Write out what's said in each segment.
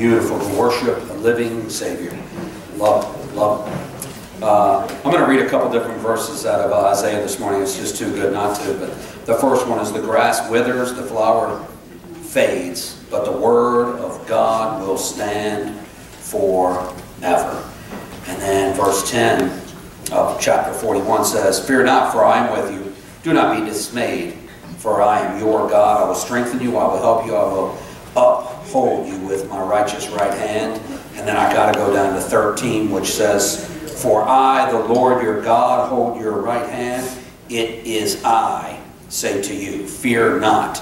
beautiful to worship the living Savior. Love it, love it. Uh, I'm going to read a couple different verses out of Isaiah this morning. It's just too good not to. But the first one is the grass withers, the flower fades, but the word of God will stand forever. And then verse 10 of chapter 41 says, Fear not, for I am with you. Do not be dismayed, for I am your God. I will strengthen you. I will help you. I will uphold you with my righteous right hand. And then I got to go down to 13, which says, For I, the Lord your God, hold your right hand. It is I, say to you, Fear not,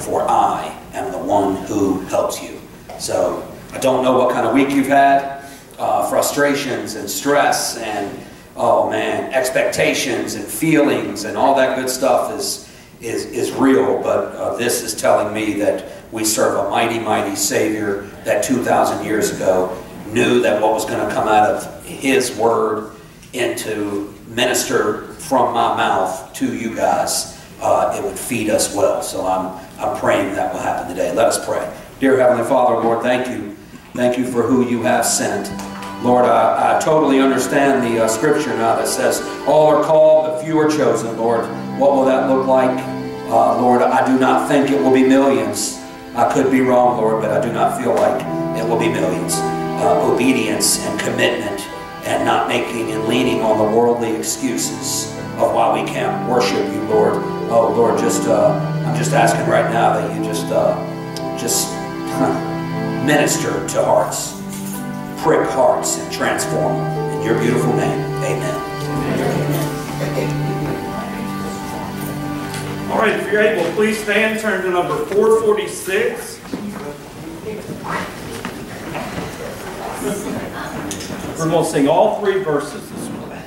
for I am the one who helps you. So I don't know what kind of week you've had, uh, frustrations and stress and oh man, expectations and feelings and all that good stuff is, is, is real, but uh, this is telling me that we serve a mighty, mighty Savior that 2,000 years ago knew that what was going to come out of His Word into minister from my mouth to you guys, uh, it would feed us well. So I'm, I'm praying that will happen today. Let us pray. Dear Heavenly Father, Lord, thank you. Thank you for who you have sent. Lord, I, I totally understand the uh, scripture now that says, All are called, but few are chosen. Lord, what will that look like? Uh, Lord, I do not think it will be millions. I could be wrong, Lord, but I do not feel like it will be millions. Uh, obedience and commitment and not making and leaning on the worldly excuses of why we can't worship you, Lord. Oh, Lord, just uh, I'm just asking right now that you just uh, just minister to hearts, prick hearts, and transform. In your beautiful name, Amen. All right, if you're able, please stand, turn to number 446. We're going to sing all three verses this morning.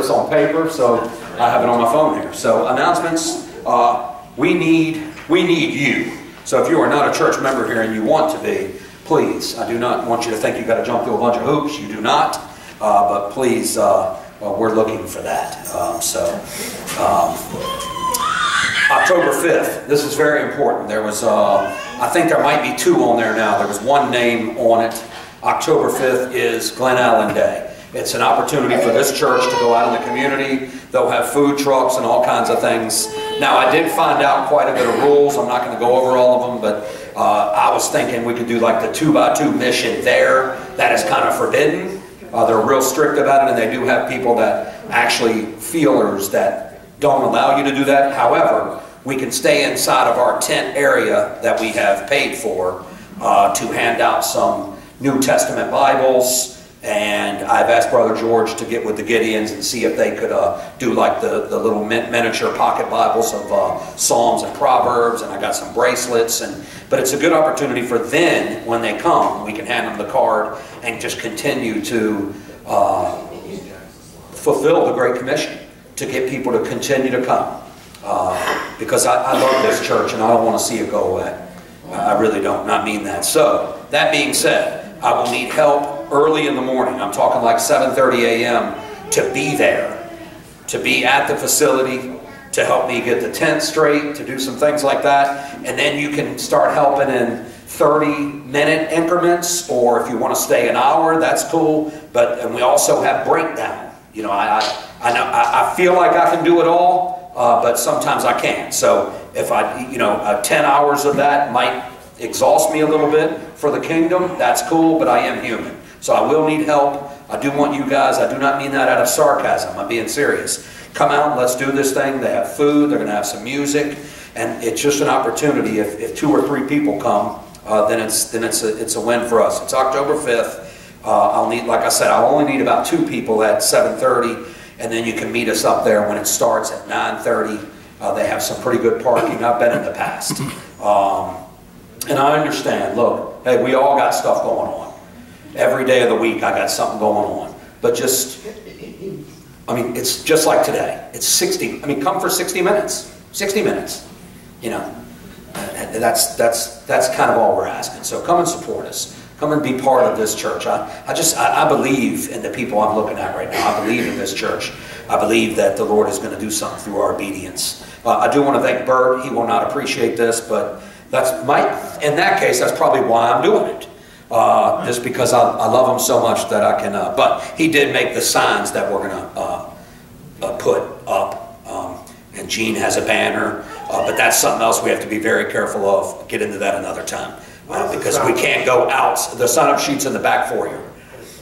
This on paper, so I have it on my phone here. So announcements, uh, we need, we need you. So if you are not a church member here and you want to be, please, I do not want you to think you've got to jump through a bunch of hoops. You do not. Uh, but please, uh, well, we're looking for that. Um, so, um, October 5th. This is very important. There was, uh, I think there might be two on there now. There was one name on it October 5th is Glen Allen Day. It's an opportunity for this church to go out in the community. They'll have food trucks and all kinds of things. Now, I did find out quite a bit of rules. I'm not going to go over all of them, but uh, I was thinking we could do like the two by two mission there. That is kind of forbidden. Uh, they're real strict about it, and they do have people that actually feelers that don't allow you to do that. However, we can stay inside of our tent area that we have paid for uh, to hand out some New Testament Bibles. And I've asked Brother George to get with the Gideons and see if they could uh, do like the, the little min- miniature pocket Bibles of uh, Psalms and Proverbs. And I got some bracelets. And But it's a good opportunity for then, when they come, we can hand them the card and just continue to uh, fulfill the Great Commission to get people to continue to come. Uh, because I, I love this church and I don't want to see it go away. I really don't, not mean that. So, that being said, I will need help early in the morning. I'm talking like 7.30 a.m. to be there, to be at the facility, to help me get the tent straight, to do some things like that. And then you can start helping in 30 minute increments, or if you want to stay an hour, that's cool. But and we also have breakdown. You know, I, I, I, know, I, I feel like I can do it all, uh, but sometimes I can't. So if I, you know, uh, 10 hours of that might exhaust me a little bit for the kingdom, that's cool, but I am human. So I will need help. I do want you guys, I do not mean that out of sarcasm, I'm being serious. Come out, let's do this thing. They have food, they're going to have some music, and it's just an opportunity. If, if two or three people come, uh, then it's then it's a, it's a win for us. It's October 5th. Uh, I'll need, like I said, I'll only need about two people at 7:30, and then you can meet us up there when it starts at 9:30. Uh, they have some pretty good parking. I've been in the past, um, and I understand. Look, hey, we all got stuff going on. Every day of the week, I got something going on. But just, I mean, it's just like today. It's 60. I mean, come for 60 minutes. 60 minutes. You know, that's that's that's kind of all we're asking. So come and support us. Come and be part of this church. I, I just I, I believe in the people I'm looking at right now. I believe in this church. I believe that the Lord is going to do something through our obedience. Uh, I do want to thank Bert. He will not appreciate this, but that's my. In that case, that's probably why I'm doing it. Uh, just because I, I love him so much that I can. Uh, but he did make the signs that we're going to uh, uh, put up. Um, and Gene has a banner, uh, but that's something else we have to be very careful of. Get into that another time uh, because we can't go out. The sign-up sheet's in the back for you,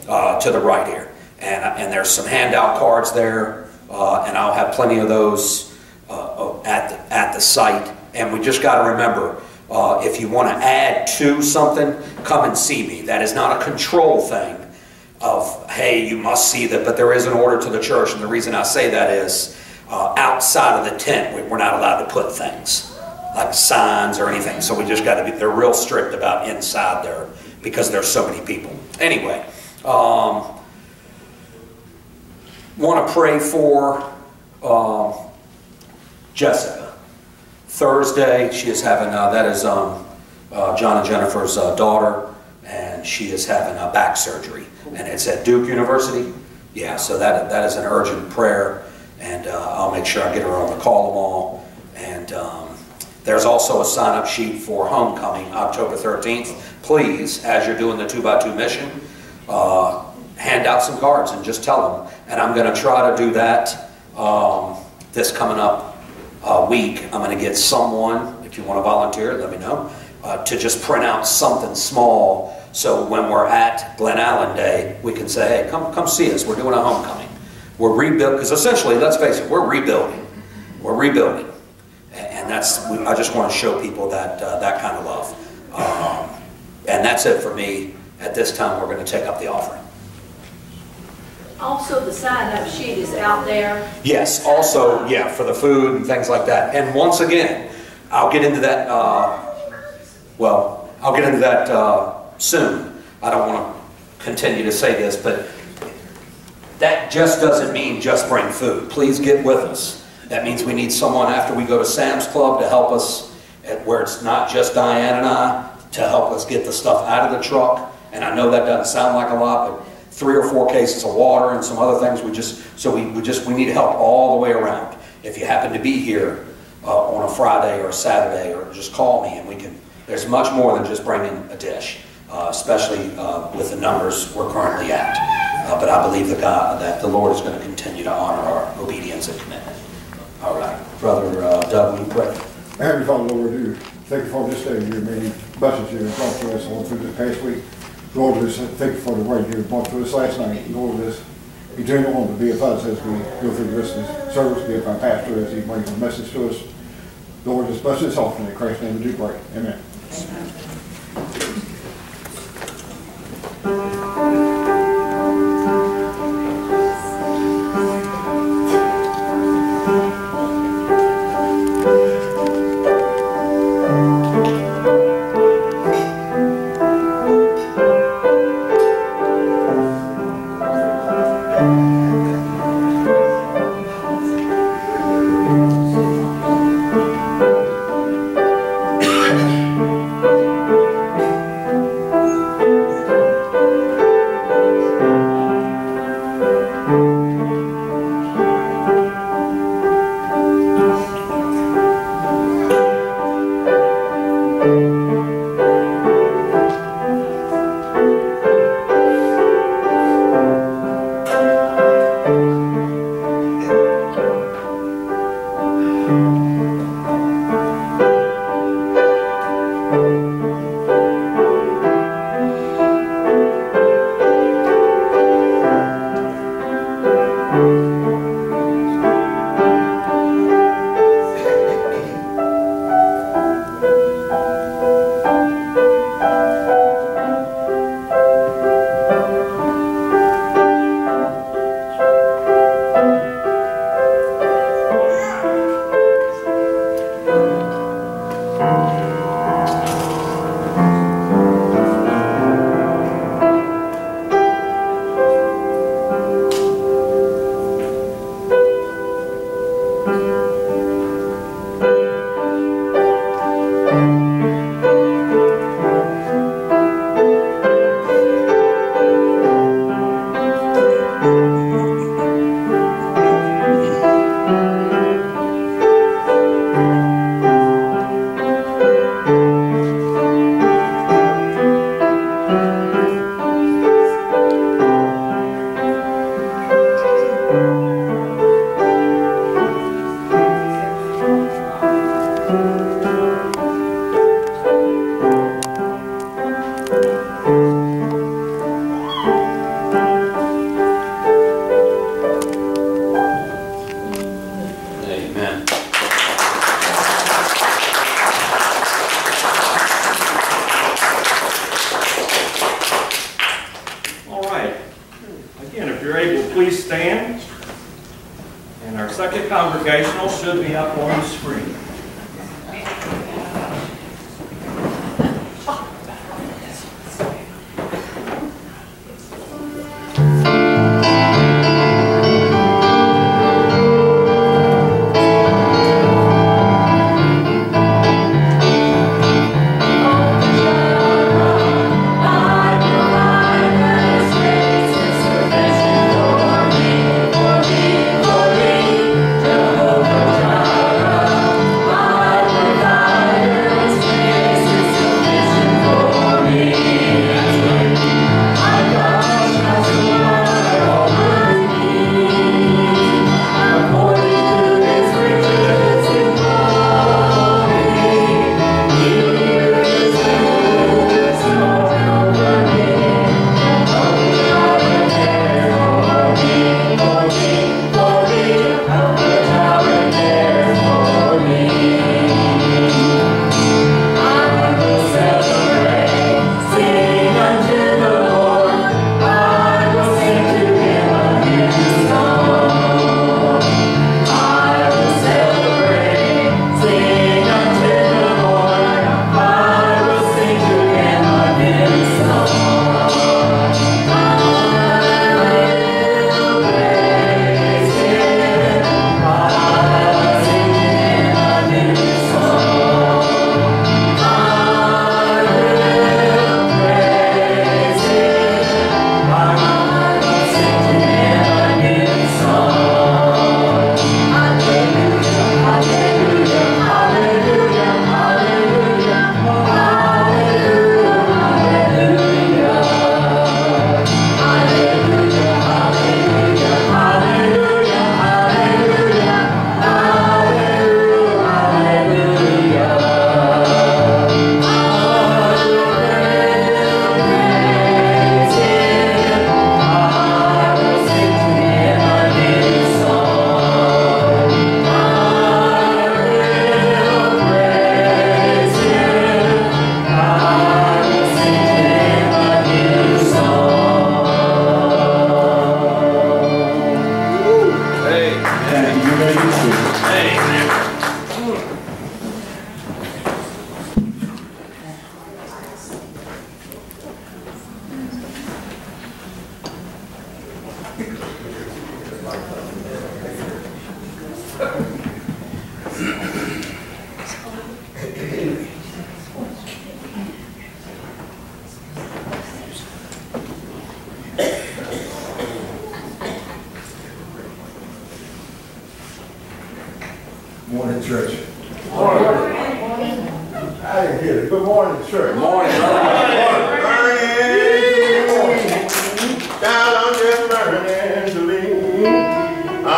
uh, to the right here, and and there's some handout cards there, uh, and I'll have plenty of those uh, at the, at the site. And we just got to remember. Uh, if you want to add to something, come and see me. That is not a control thing of, hey, you must see that, but there is an order to the church, and the reason I say that is uh, outside of the tent, we- we're not allowed to put things like signs or anything. So we just got to be, they're real strict about inside there because there's so many people. Anyway, um, want to pray for um, Jessica. Thursday, she is having, uh, that is um, uh, John and Jennifer's uh, daughter, and she is having a back surgery. And it's at Duke University. Yeah, so that, that is an urgent prayer, and uh, I'll make sure I get her on the call them all. And um, there's also a sign-up sheet for homecoming, October 13th. Please, as you're doing the two-by-two mission, uh, hand out some cards and just tell them. And I'm going to try to do that um, this coming up uh, week. I'm going to get someone, if you want to volunteer, let me know, uh, to just print out something small so when we're at Glen Allen Day, we can say, hey, come, come see us. We're doing a homecoming. We're rebuilding, because essentially, let's face it, we're rebuilding. We're rebuilding. And that's, I just want to show people that, uh, that kind of love. Um, and that's it for me. At this time, we're going to take up the offering. Also, the sign-up sheet is out there. Yes, also, yeah, for the food and things like that. And once again, I'll get into that, uh, well, I'll get into that uh, soon. I don't want to continue to say this, but that just doesn't mean just bring food. Please get with us. That means we need someone after we go to Sam's Club to help us, at where it's not just Diane and I, to help us get the stuff out of the truck. And I know that doesn't sound like a lot, but three or four cases of water and some other things. We just so we, we just we need help all the way around. If you happen to be here uh, on a Friday or a Saturday, or just call me and we can. There's much more than just bringing a dish. uh, especially uh, with the numbers we're currently at. Uh, But I believe that God, that the Lord is going to continue to honor our obedience and commitment. All right, Brother uh, Doug, you pray? Heavenly Father, Lord, we do thank you for this day. You many blessings you have brought to us all through this past week. Lord, we thank you for the word you brought to us last night. Lord, just continue on to be with us as we go through the rest of this service, be with our pastor as he brings a message to us. Lord, just bless this offering in Christ's name we do pray. Amen. Amen.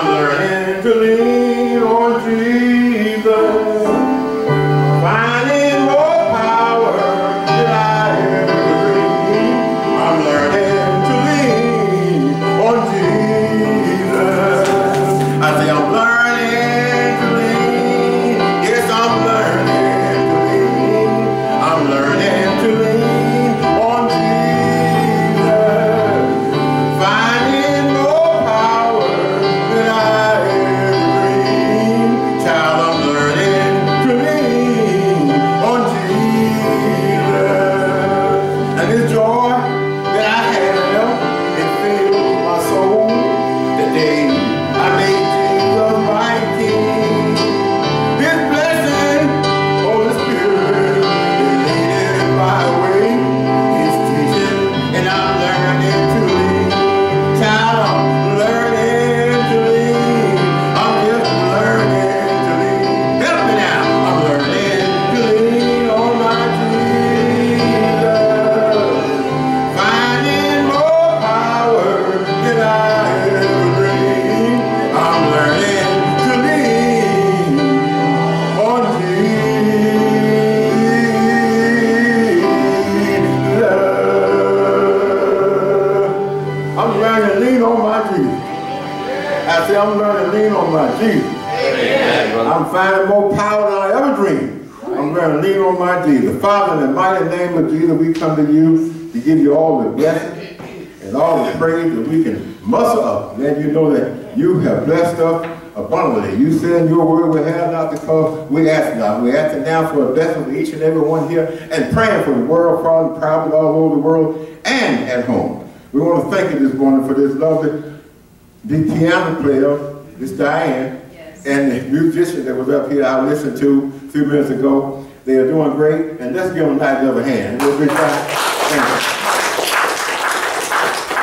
Learning abundantly. You said in your word we have not because we ask not. We asking now for the blessing for each and every one here and praying for the world, probably, probably all over the world and at home. We want to thank you this morning for this lovely the piano player, Miss Diane, and the musician that was up here I listened to a few minutes ago. They are doing great, and let's give them a nice other hand. We'll be fine. Thank you.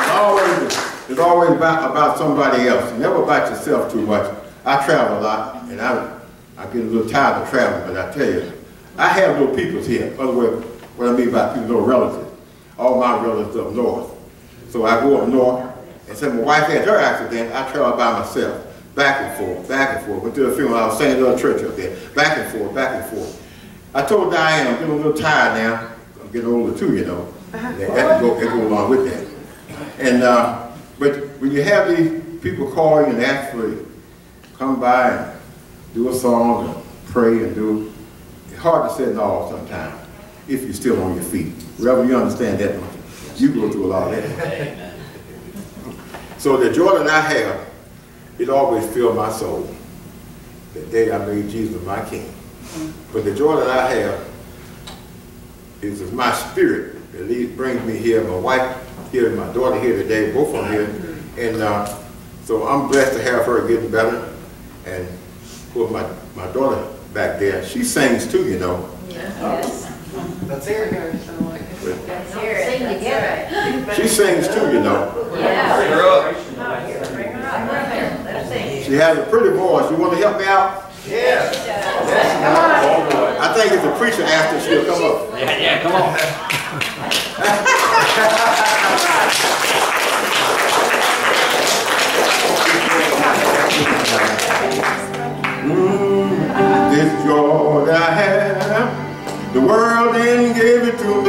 It's always, it's always about, about somebody else, never about yourself too much. I travel a lot, and I, I get a little tired of traveling, but I tell you, I have no peoples here. Other words, what I mean by people, no relatives. All my relatives up north. So I go up north, and since my wife had her accident, I travel by myself, back and forth, back and forth. Went to the funeral, I was singing little church up there, back and forth, back and forth. I told Diane, I'm getting a little tired now. I'm getting older too, you know. That, that go, that go along with that. And, uh, but when you have these people call you and ask for come by and do a song and pray and do, it's hard to say no sometimes if you're still on your feet. Reverend, you understand that, you? Go through a lot of that. So the joy that I have, it always fills my soul. The day I made Jesus my King. But the joy that I have is of my spirit that leads, brings me here. My wife here, my daughter here today, both of them here. And uh, so I'm blessed to have her getting better. And with my, my daughter back there, she sings too, you know. Let's hear it. Let's hear it. Sing together. She sings too, you know. Yeah. You're up. Bring her up. Let's sing. She has a pretty voice. You want to help me out? I think if the preacher asked her, she'll come up. Yeah, yeah, come on. This joy that I have, the world didn't give it to me.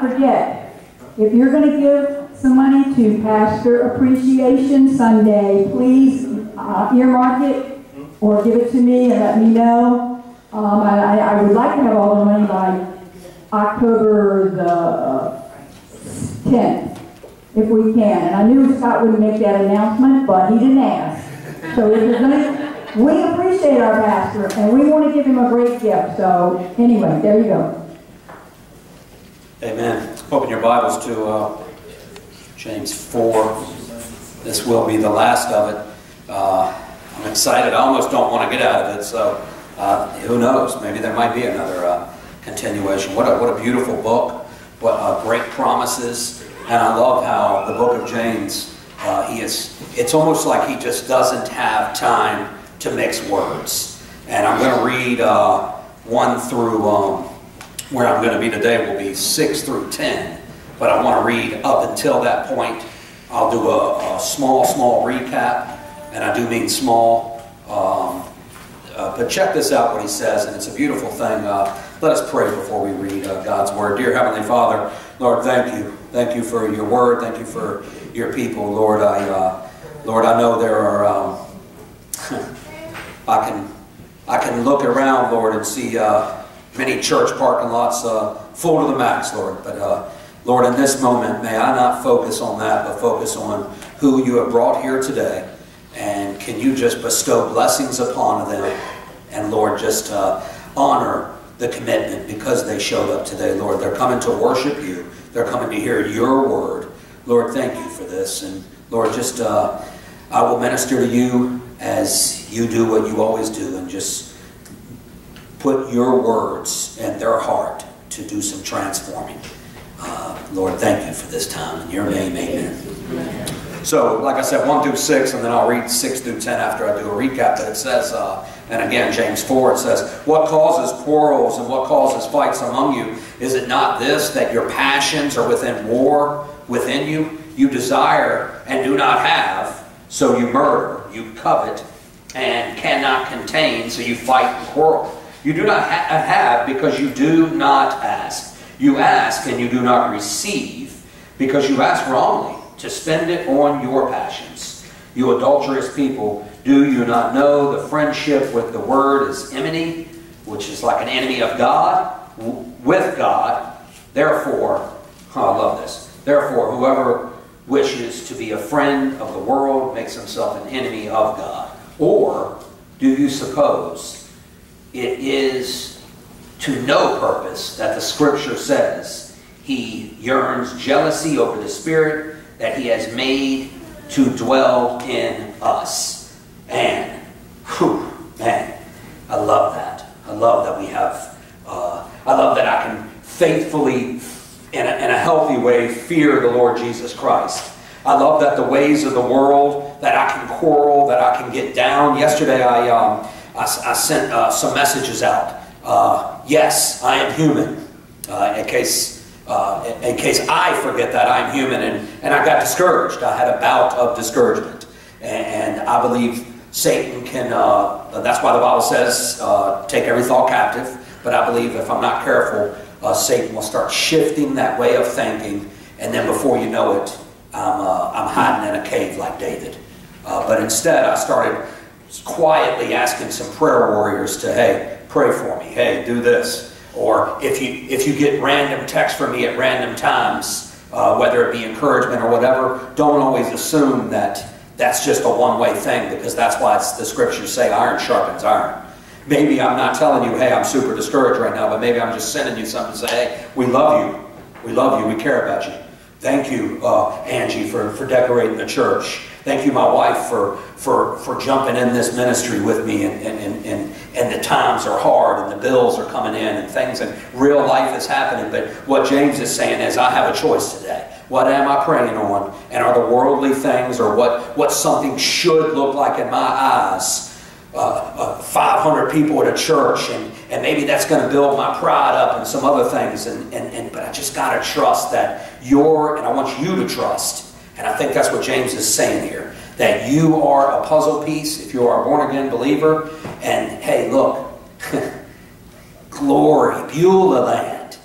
Forget, if you're going to give some money to Pastor Appreciation Sunday, please uh, earmark it or give it to me and let me know. Um, I, I would like to have all the money by October the 10th, if we can. And I knew Scott wouldn't make that announcement, but he didn't ask. So if you're gonna, we appreciate our pastor, and we want to give him a great gift. So anyway, there you go. Open your Bibles to uh, James 4. This will be the last of it. Uh, I'm excited. I almost don't want to get out of it, so uh, who knows? Maybe there might be another uh, continuation. What a, what a beautiful book. What uh, great promises. And I love how the book of James, uh, he is, it's almost like he just doesn't have time to mix words. And I'm going to read uh, 1 through um, where I'm going to be today will be 6 through 10. But I want to read up until that point. I'll do a, a small, small recap. And I do mean small. Um, uh, but check this out what he says, and it's a beautiful thing. Uh, let us pray before we read uh, God's word. Dear Heavenly Father, Lord, thank you. Thank you for your word. Thank you for your people. Lord, I, uh, Lord, I know there are, um, I can, I can look around, Lord, and see uh, many church parking lots uh, full to the max, Lord. But Lord, in this moment, may I not focus on that, but focus on who you have brought here today. And can you just bestow blessings upon them? And Lord, just uh, honor the commitment because they showed up today, Lord. They're coming to worship you. They're coming to hear your word. Lord, thank you for this. And Lord, just uh, I will minister to you as you do what you always do and just put your words in their heart to do some transforming. Uh, Lord, thank you for this time. In your name, amen. So, like I said, 1 through 6, and then I'll read 6 through 10 after I do a recap. But it says, uh, and again, James 4, it says, What causes quarrels and what causes fights among you? Is it not this, that your passions are within war within you? You desire and do not have, so you murder. You covet and cannot contain, so you fight and quarrel. You do not ha- have because you do not ask. You ask and you do not receive because you ask wrongly to spend it on your passions. You adulterous people, do you not know the friendship with the word is enmity, which is like an enemy of God, with God? Therefore, oh, I love this. Therefore, whoever wishes to be a friend of the world makes himself an enemy of God. Or do you suppose it is to no purpose that the scripture says he yearns jealousy over the spirit that he has made to dwell in us. And, whew, man, I love that. I love that we have, uh, I love that I can faithfully, in a, in a healthy way, fear the Lord Jesus Christ. I love that the ways of the world, that I can quarrel, that I can get down. Yesterday I, um, I, I sent uh, some messages out. Uh, yes, I am human. Uh, in case uh, in, case I forget that I'm human, and, and I got discouraged. I had a bout of discouragement. And, and I believe Satan can, uh, that's why the Bible says, uh, take every thought captive. But I believe if I'm not careful, uh, Satan will start shifting that way of thinking, and then before you know it, I'm, I'm hiding in a cave like David. But instead, I started quietly asking some prayer warriors to, hey, pray for me. Hey, do this. Or if you, if you get random texts from me at random times, uh, whether it be encouragement or whatever, don't always assume that that's just a one-way thing because that's why the scriptures say iron sharpens iron. Maybe I'm not telling you, hey, I'm super discouraged right now, but maybe I'm just sending you something to say, hey, we love you. We love you. We care about you. Thank you, uh, Angie, for, for decorating the church. Thank you, my wife, for, for, for jumping in this ministry with me. And, and, and, and, the times are hard and the bills are coming in and things and real life is happening. But what James is saying is, I have a choice today. What am I praying on? And are the worldly things or what, what something should look like in my eyes? Uh, uh, 500 people at a church, and, and maybe that's going to build my pride up and some other things. And, and, and but I just got to trust that you're, and I want you to trust. And I think that's what James is saying here that you are a puzzle piece if you are a born again believer. And hey, look, glory, Beulah land.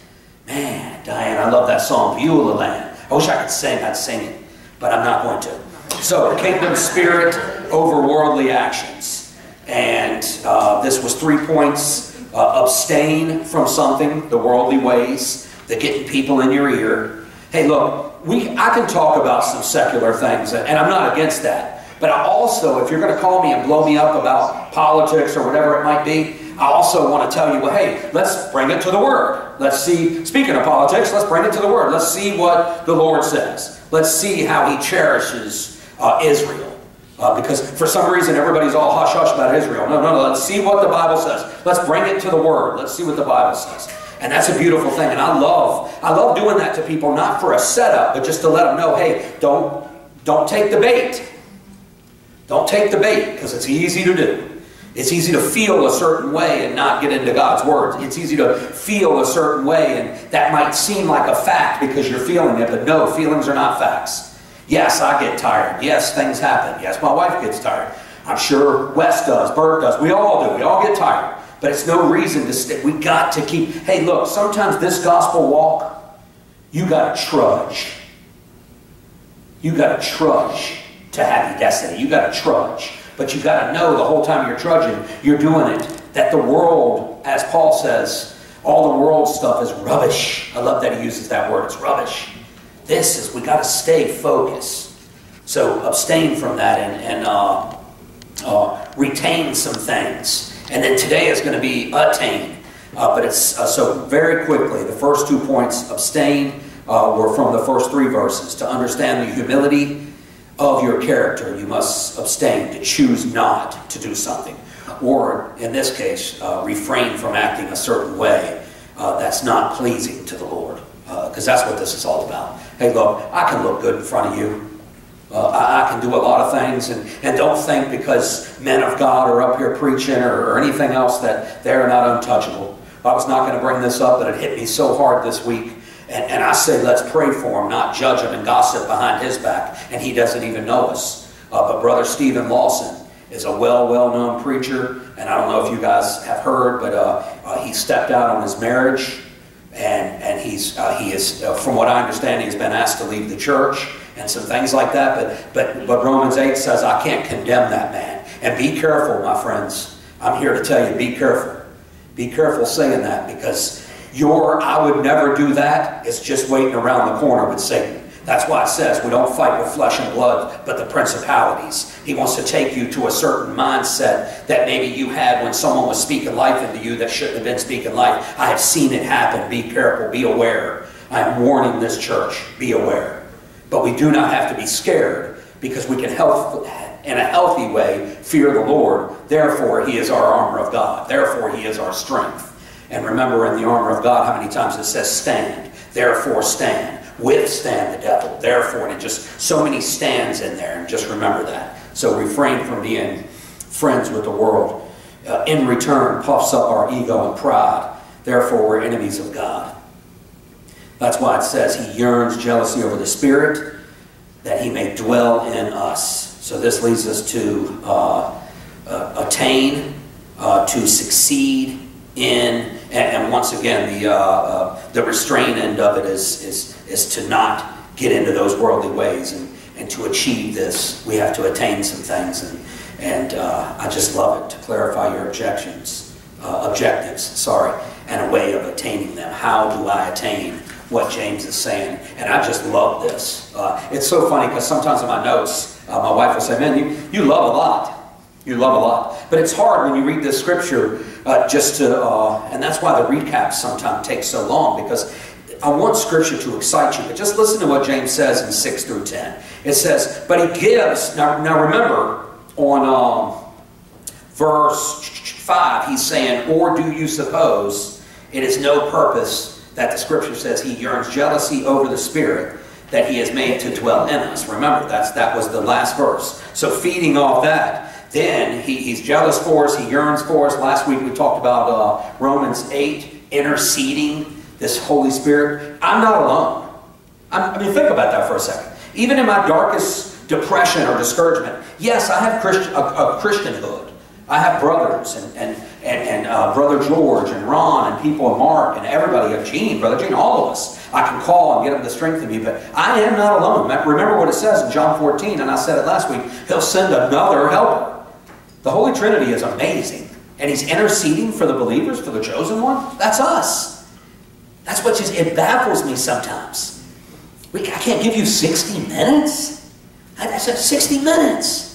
Man, Diane, I love that song, Beulah land. I wish I could sing, I'd sing it, but I'm not going to. So, kingdom spirit over worldly actions. And uh, this was three points uh, abstain from something, the worldly ways, the getting people in your ear. Hey, look, we, I can talk about some secular things, and I'm not against that. But I also, if you're going to call me and blow me up about politics or whatever it might be, I also want to tell you, well, hey, let's bring it to the Word. Let's see, speaking of politics, let's bring it to the Word. Let's see what the Lord says. Let's see how He cherishes uh, Israel. Uh, because for some reason everybody's all hush hush about Israel. No, no, no. Let's see what the Bible says. Let's bring it to the Word. Let's see what the Bible says. And that's a beautiful thing. And I love, I love doing that to people, not for a setup, but just to let them know, hey, don't, don't take the bait. Don't take the bait because it's easy to do. It's easy to feel a certain way and not get into God's Word. It's easy to feel a certain way, and that might seem like a fact because you're feeling it, but no, feelings are not facts. Yes, I get tired. Yes, things happen. Yes, my wife gets tired. I'm sure Wes does, Bert does. We all do. We all get tired. But it's no reason to stay. We got to keep. Hey, look, sometimes this gospel walk, you got to trudge. You got to trudge to happy destiny. You got to trudge. But you got to know the whole time you're trudging, you're doing it. That the world, as Paul says, all the world stuff is rubbish. I love that he uses that word. It's rubbish. This is, we got to stay focused. So abstain from that and, and uh, uh, retain some things. And then today is going to be attain. Uh, but it's uh, so very quickly, the first two points, abstain, uh, were from the first three verses. To understand the humility of your character, you must abstain, to choose not to do something. Or, in this case, uh, refrain from acting a certain way uh, that's not pleasing to the Lord. Because uh, that's what this is all about. Hey, look, I can look good in front of you. Uh, I, can do a lot of things, and, and don't think because men of God are up here preaching or, or anything else that they're not untouchable. I was not going to bring this up, but it hit me so hard this week. And, and I say, let's pray for him, not judge him and gossip behind his back, and he doesn't even know us. Uh, but Brother Steven Lawson is a well, well-known preacher, and I don't know if you guys have heard, but uh, uh, he stepped out on his marriage, and and he's uh, he is, uh, from what I understand, he's been asked to leave the church and some things like that. But but but Romans eight says I can't condemn that man. And be careful, my friends. I'm here to tell you, be careful. Be careful saying that because your I would never do that is just waiting around the corner with Satan. That's why it says we don't fight with flesh and blood, but the principalities. He wants to take you to a certain mindset that maybe you had when someone was speaking life into you that shouldn't have been speaking life. I have seen it happen. Be careful. Be aware. I am warning this church. Be aware. But we do not have to be scared because we can help in a healthy way fear the Lord. Therefore, He is our armor of God. Therefore, He is our strength. And remember in the armor of God how many times it says stand. Therefore, stand withstand the devil. Therefore, and just so many stands in there, and just remember that. So refrain from being friends with the world. Uh, in return, puffs up our ego and pride. Therefore, we're enemies of God. That's why it says he yearns jealousy over the Spirit, that he may dwell in us. So this leads us to uh, uh, attain, uh, to succeed in, and, and once again, the, uh, uh, the restraint end of it is, is is to not get into those worldly ways. And, and to achieve this, we have to attain some things. And, and uh, I just love it to clarify your objections, objectives, sorry, and a way of attaining them. How do I attain what James is saying? And I just love this. Uh, it's so funny because sometimes in my notes, Uh, my wife will say, man, you, you love a lot. You love a lot. But it's hard when you read this scripture uh, just to, uh, and that's why the recaps sometimes take so long because I want scripture to excite you. But just listen to what James says in 6 through 10. It says, but he gives, now, now remember, on um, verse 5, he's saying, or do you suppose it is no purpose that the scripture says he yearns jealousy over the Spirit that he has made to dwell in us. Remember, that's that was the last verse. So feeding off that, then he, he's jealous for us, he yearns for us. Last week we talked about uh, Romans 8, interceding this Holy Spirit. I'm not alone. I'm, I mean, think about that for a second. Even in my darkest depression or discouragement, yes, I have Christ, a, a Christianhood. I have brothers and, and, and, and uh, Brother George and Ron and people and Mark and everybody, and Gene, Brother Gene, all of us. I can call and get them the strength to strengthen me, but I am not alone. Remember what it says in John 14, and I said it last week. He'll send another helper. The Holy Trinity is amazing. And He's interceding for the believers, for the chosen one. That's us. That's what just, it baffles me sometimes. We, I can't give you 60 minutes. I, I said 60 minutes.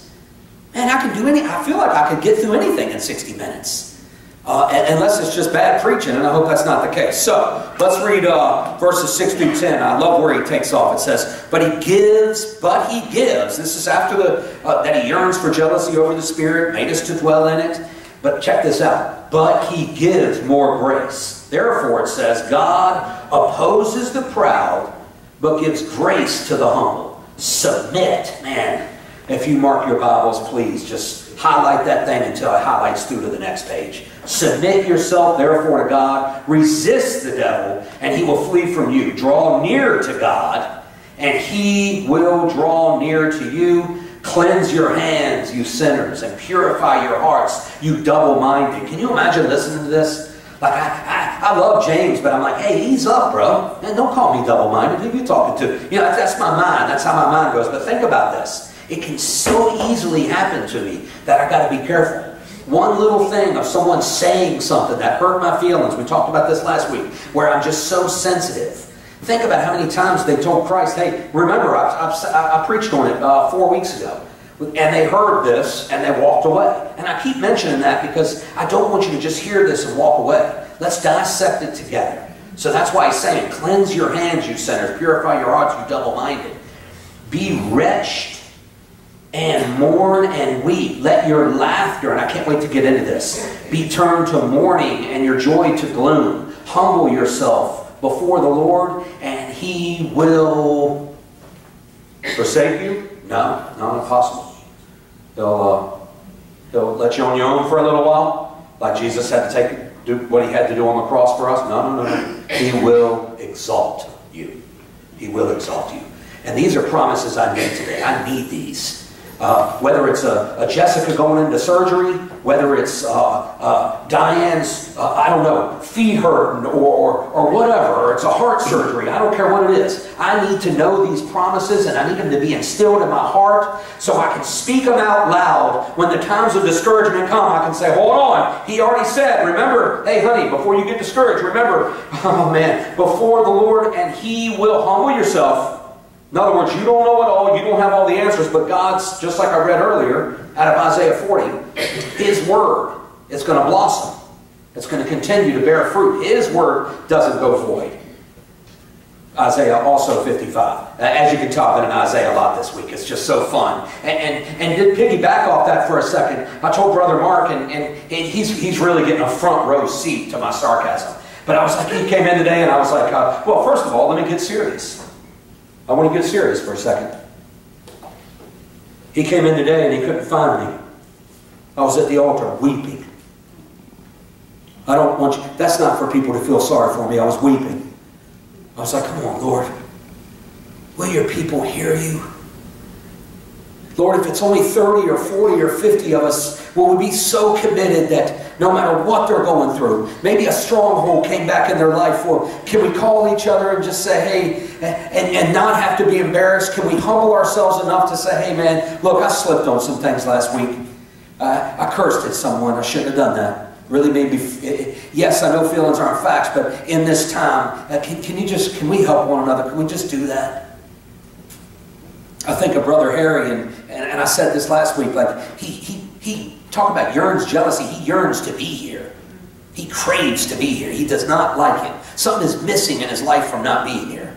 Man, I can do any, I feel like I could get through anything in 60 minutes. Uh, unless it's just bad preaching, and I hope that's not the case. So, let's read uh, verses 6 through 10. I love where he takes off. It says, But he gives, but he gives. This is after the uh, that he yearns for jealousy over the Spirit, made us to dwell in it. But check this out. But he gives more grace. Therefore, it says, God opposes the proud, but gives grace to the humble. Submit, man. If you mark your Bibles, please just highlight that thing until it highlights through to the next page. Submit yourself, therefore, to God. Resist the devil, and he will flee from you. Draw near to God, and he will draw near to you. Cleanse your hands, you sinners, and purify your hearts, you double-minded. Can you imagine listening to this? Like, I, I, I, love James, but I'm like, hey, ease up, bro. And don't call me double-minded. Who are you talking to? You know, that's my mind. That's how my mind goes. But think about this. It can so easily happen to me that I got to be careful. One little thing of someone saying something that hurt my feelings. We talked about this last week, where I'm just so sensitive. Think about how many times they told Christ, hey, remember, I, I, I preached on it uh, four weeks ago. And they heard this and they walked away. And I keep mentioning that because I don't want you to just hear this and walk away. Let's dissect it together. So that's why he's saying, cleanse your hands, you sinners, purify your hearts, you double minded. Be wretched and mourn and weep. Let your laughter, and I can't wait to get into this, be turned to mourning and your joy to gloom. Humble yourself before the Lord, and he will forsake you? No, not impossible. He'll, uh, he'll let you on your own for a little while, like Jesus had to take do what he had to do on the cross for us. No, no, no. He will exalt you. He will exalt you. And these are promises I made today. I need these. Uh, whether it's a, a, Jessica going into surgery, whether it's uh, uh, Diane's, uh, I don't know, feet hurting or, or, or whatever, or it's a heart surgery, I don't care what it is. I need to know these promises and I need them to be instilled in my heart so I can speak them out loud when the times of discouragement come. I can say, hold on, he already said, remember, hey honey, before you get discouraged, remember, oh man, before the Lord and he will humble yourself in other words, you don't know it all, you don't have all the answers, but God's, just like I read earlier out of Isaiah 40, His Word is going to blossom. It's going to continue to bear fruit. His Word doesn't go void. Isaiah also 55. As you can tell, I've been in Isaiah a lot this week. It's just so fun. And, and, and to piggyback off that for a second, I told Brother Mark, and, and he's, he's really getting a front row seat to my sarcasm. But I was like, he came in today, and I was like, uh, well, first of all, let me get serious. I want to get serious for a second. He came in today and he couldn't find me. I was at the altar weeping. I don't want you, that's not for people to feel sorry for me. I was weeping. I was like, come on, Lord. Will your people hear you? Lord, if it's only 30 or 40 or 50 of us, will we be so committed that no matter what they're going through, maybe a stronghold came back in their life, or can we call each other and just say, hey, and, and not have to be embarrassed? Can we humble ourselves enough to say, hey, man, look, I slipped on some things last week. Uh, I cursed at someone. I shouldn't have done that. Really made me, yes, I know feelings aren't facts, but in this time, uh, can, can you just, can we help one another? Can we just do that? I think of Brother Harry, and, and, and I said this last week, like, he, he, he, talk about yearns jealousy, he yearns to be here. He craves to be here. He does not like it. Something is missing in his life from not being here.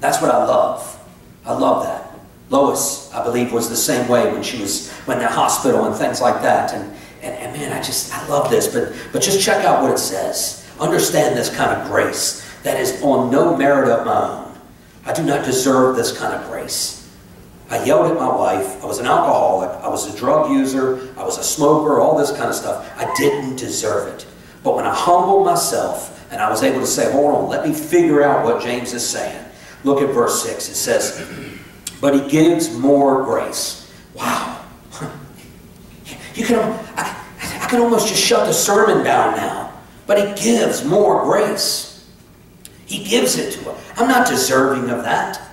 That's what I love. I love that. Lois, I believe, was the same way when she was when in the hospital and things like that. And, and, and man, I just I love this. But but just check out what it says. Understand this kind of grace that is on no merit of my own. I do not deserve this kind of grace. I yelled at my wife. I was an alcoholic. I was a drug user. I was a smoker, all this kind of stuff. I didn't deserve it. But when I humbled myself and I was able to say, hold on, let me figure out what James is saying. Look at verse 6. It says, but he gives more grace. Wow. You can, I, I can almost just shut the sermon down now. But he gives more grace. He gives it to us. I'm not deserving of that.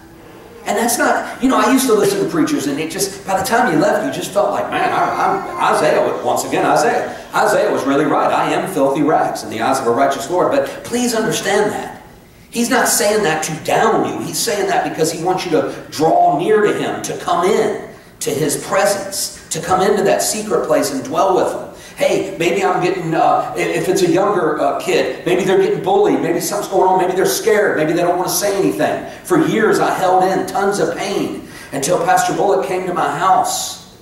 And that's not, you know, I used to listen to preachers and it just, by the time you left, you just felt like, man, I, am Isaiah, once again, Isaiah. Isaiah was really right. I am filthy rags in the eyes of a righteous Lord. But please understand that. He's not saying that to down you. He's saying that because he wants you to draw near to him, to come in to his presence, to come into that secret place and dwell with him. Hey, maybe I'm getting, uh, if it's a younger uh, kid, maybe they're getting bullied, maybe something's going on, maybe they're scared, maybe they don't want to say anything. For years I held in tons of pain until Pastor Bullock came to my house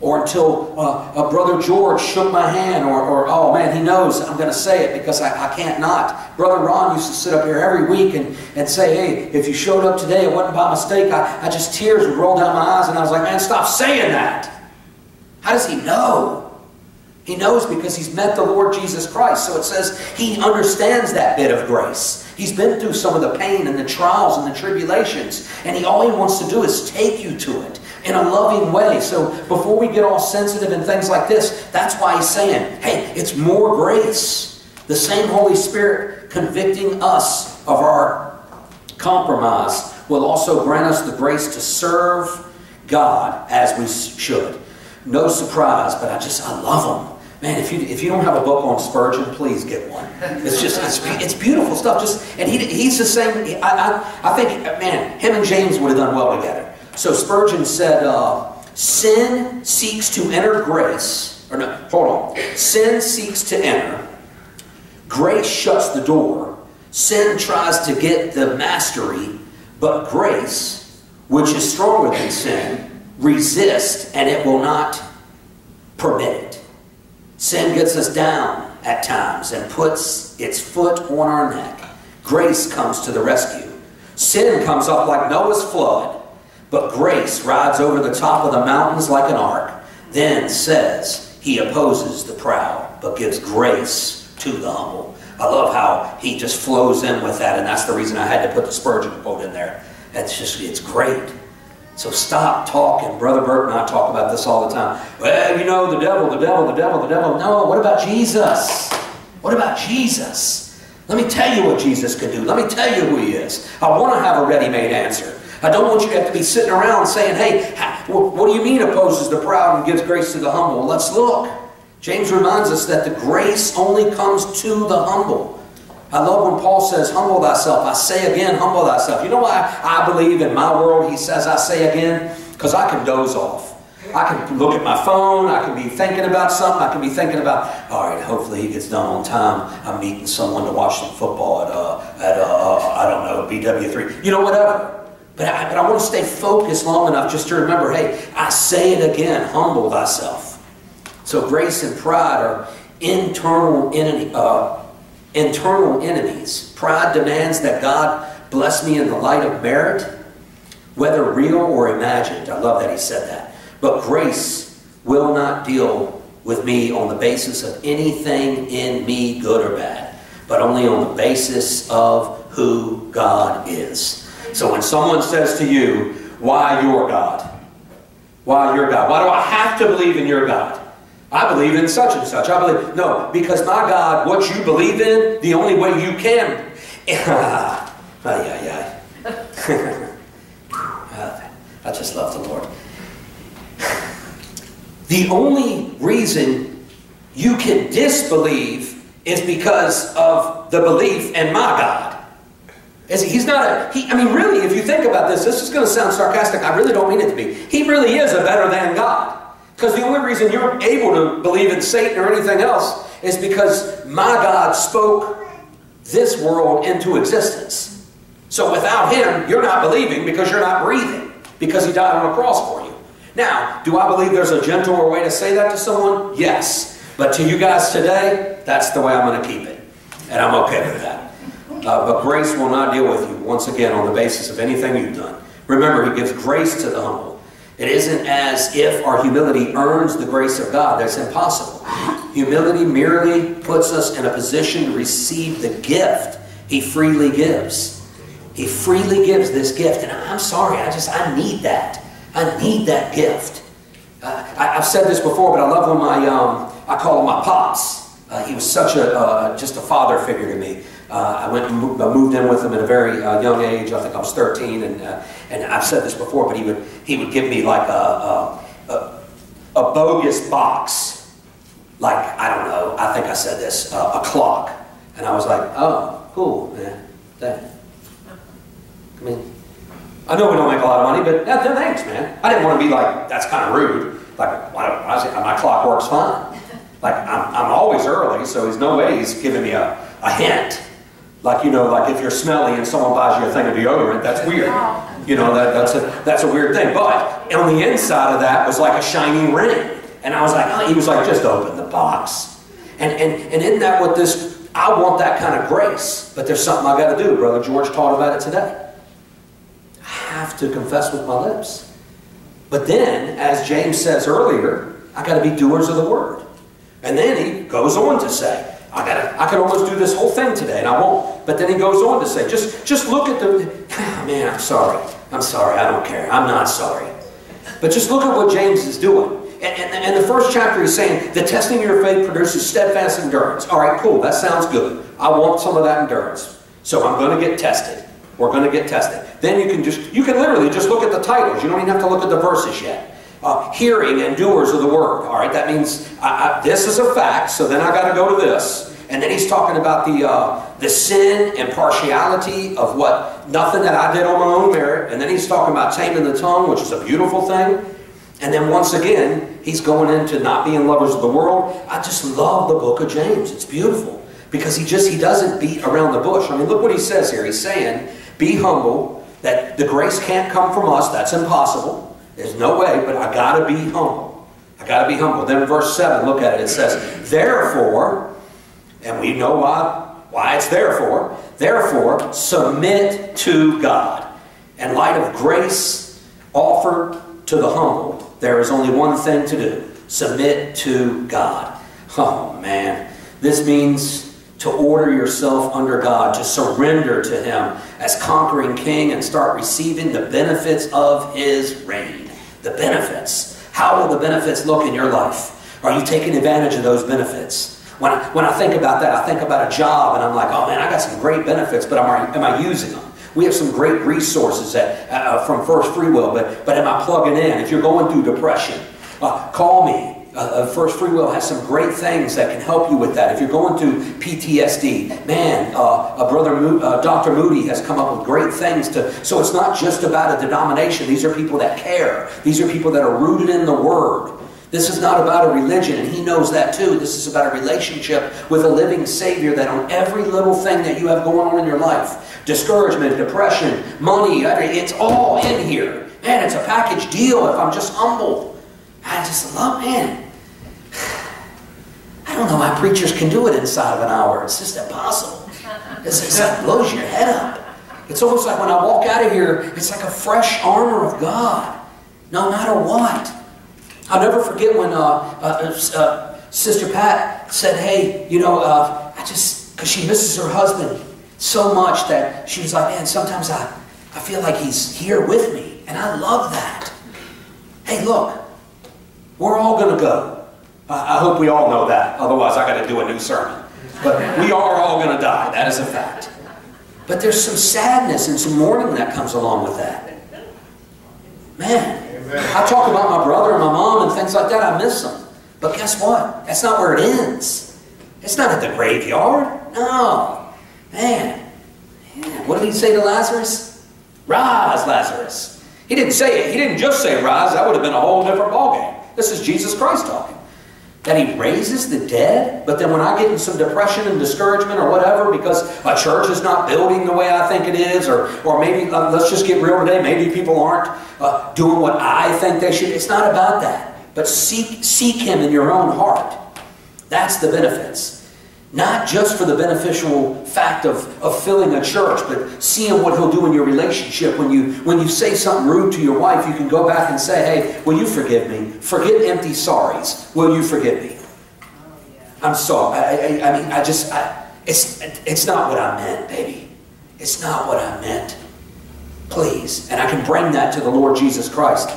or until uh, Brother George shook my hand, or, or, oh man, he knows I'm going to say it because I, I can't not. Brother Ron used to sit up here every week and, and say, hey, if you showed up today, it wasn't by mistake. I, I just, tears would roll down my eyes, and I was like, man, stop saying that. How does he know? He knows because he's met the Lord Jesus Christ. So it says he understands that bit of grace. He's been through some of the pain and the trials and the tribulations, and he all he wants to do is take you to it in a loving way. So before we get all sensitive and things like this, that's why he's saying, hey, it's more grace. The same Holy Spirit convicting us of our compromise will also grant us the grace to serve God as we should. No surprise, but I just, I love them. Man, if you, if you don't have a book on Spurgeon, please get one. It's just, it's, it's beautiful stuff. Just, and he, he's the same, I, I, I think, man, him and James would have done well together. So Spurgeon said, uh, sin seeks to enter grace, or no, hold on. Sin seeks to enter. Grace shuts the door. Sin tries to get the mastery, but grace, which is stronger than sin, resists and it will not permit it. Sin gets us down at times and puts its foot on our neck. Grace comes to the rescue. Sin comes up like Noah's flood, but grace rides over the top of the mountains like an ark, then says he opposes the proud, but gives grace to the humble. I love how he just flows in with that, and that's the reason I had to put the Spurgeon quote in there. It's just, it's great. So stop talking. Brother Bert and I talk about this all the time. Well, you know, the devil, the devil, the devil, the devil. No, what about Jesus? What about Jesus? Let me tell you what Jesus can do. Let me tell you who he is. I want to have a ready-made answer. I don't want you to have to be sitting around saying, hey, what do you mean opposes the proud and gives grace to the humble? Let's look. James reminds us that the grace only comes to the humble. I love when Paul says, humble thyself. I say again, humble thyself. You know why I believe in my world he says I say again? Because I can doze off. I can look at my phone. I can be thinking about something. I can be thinking about, all right, hopefully he gets done on time. I'm meeting someone to watch some football at, uh, at uh, I don't know, BW3. You know, whatever. But I, but I want to stay focused long enough just to remember, hey, I say it again, humble thyself. So grace and pride are internal enemy, uh, internal enemies. Pride demands that God bless me in the light of merit, whether real or imagined. I love that he said that. But grace will not deal with me on the basis of anything in me, good or bad, but only on the basis of who God is. So when someone says to you, why your God? Why your God? Why do I have to believe in your God? I believe in such and such. I believe, no, because my God, what you believe in, the only way you can. ay, ay, ay. I just love the Lord. The only reason you can disbelieve is because of the belief in my God. Is he- He's not a, he, I mean, really, if you think about this, this is going to sound sarcastic. I really don't mean it to be. He really is a better than God. Because the only reason you're able to believe in Satan or anything else is because my God spoke this world into existence. So without him, you're not believing because you're not breathing, because he died on a cross for you. Now, do I believe there's a gentler way to say that to someone? Yes. But to you guys today, that's the way I'm going to keep it. And I'm okay with that. Uh, but grace will not deal with you, once again, on the basis of anything you've done. Remember, he gives grace to the humble. It isn't as if our humility earns the grace of God. That's impossible. Humility merely puts us in a position to receive the gift he freely gives. He freely gives this gift. And I'm sorry, I just, I need that. I need that gift. Uh, I, have said this before, but I love when my, um, I call him my pops. Uh, he was such a, uh, just a father figure to me. Uh, I went and moved, I moved in with him at a very uh, young age. I think I was 13, and uh, and I've said this before, but he would he would give me like a a, a, a bogus box, like I don't know. I think I said this a clock, and I was like, oh, cool, man, thanks. I mean, I know we don't make a lot of money, but yeah, thanks, man. I didn't want to be like that's kind of rude. Like, why don't, I my clock works fine. Like I'm, I'm always early, so there's no way he's giving me a, a hint. Like, you know, like if you're smelly and someone buys you a thing of deodorant, that's weird. You know, that, that's, a, that's a weird thing. But on the inside of that was like a shiny ring. And I was like, oh, he was like, just open the box. And, and, and isn't that what this, I want that kind of grace. But there's something I got to do. Brother George taught about it today. I have to confess with my lips. But then, as James says earlier, I got to be doers of the word. And then he goes on to say, I gotta, I could almost do this whole thing today, and I won't. But then he goes on to say, just, just look at the, man, I'm sorry. I'm sorry, I don't care. I'm not sorry. But just look at what James is doing. And, and, and the first chapter he's saying, the testing of your faith produces steadfast endurance. All right, cool, that sounds good. I want some of that endurance. So I'm going to get tested. We're going to get tested. Then you can just, you can literally just look at the titles. You don't even have to look at the verses yet. Uh, hearing and doers of the word. All right, that means I, I, this is a fact, so then I got to go to this. And then he's talking about the, uh, the sin and partiality of what, nothing that I did on my own merit. And then he's talking about taming the tongue, which is a beautiful thing. And then once again, he's going into not being lovers of the world. I just love the book of James. It's beautiful. Because he just, he doesn't beat around the bush. I mean, look what he says here. He's saying, be humble, that the grace can't come from us. That's impossible. There's no way, but I got to be humble. I got to be humble. Then verse 7, look at it. It says, Therefore, and we know why, why it's therefore, therefore, submit to God. In light of grace offered to the humble, there is only one thing to do submit to God. Oh, man. This means to order yourself under God, to surrender to Him as conquering King and start receiving the benefits of His reign the benefits. How will the benefits look in your life? Are you taking advantage of those benefits? When I, when I think about that, I think about a job and I'm like, oh man, I got some great benefits, but am I, am I using them? We have some great resources at, uh, from First Free Will, but, but am I plugging in? If you're going through depression, uh, call me. Uh, uh, First Free Will has some great things that can help you with that. If you're going through PTSD, man, uh, brother Mo uh, Dr. Moody has come up with great things to. So it's not just about a denomination. These are people that care. These are people that are rooted in the Word. This is not about a religion, and he knows that too. This is about a relationship with a living Savior that on every little thing that you have going on in your life discouragement, depression, money it's all in here. Man, it's a package deal if I'm just humble. I just love, man. I don't know why preachers can do it inside of an hour. It's just impossible. It's, it's like blows your head up. It's almost like when I walk out of here, it's like a fresh armor of God. No matter what. I'll never forget when uh, uh, uh, Sister Pat said, hey, you know, uh, I just, because she misses her husband so much that she was like, man, sometimes I, I feel like he's here with me. And I love that. Hey, look, we're all going to go. I hope we all know that. Otherwise, I got to do a new sermon. But we are all going to die. That is a fact. But there's some sadness and some mourning that comes along with that. Man, I talk about my brother and my mom and things like that. I miss them. But guess what? That's not where it ends. It's not at the graveyard. No. Man, Yeah. What did he say to Lazarus? Rise, Lazarus. He didn't say it. He didn't just say rise. That would have been a whole different ballgame. This is Jesus Christ talking. That he raises the dead, but then when I get in some depression and discouragement or whatever because a church is not building the way I think it is, or, or maybe, uh, let's just get real today, maybe people aren't uh, doing what I think they should. It's not about that. But seek, seek him in your own heart. That's the benefits. Not just for the beneficial fact of, of filling a church, but seeing what he'll do in your relationship. When you, when you say something rude to your wife, you can go back and say, hey, will you forgive me? Forget empty sorries. Will you forgive me? I'm sorry. I, I, I mean, I just, I, it's, it's not what I meant, baby. It's not what I meant. Please. And I can bring that to the Lord Jesus Christ.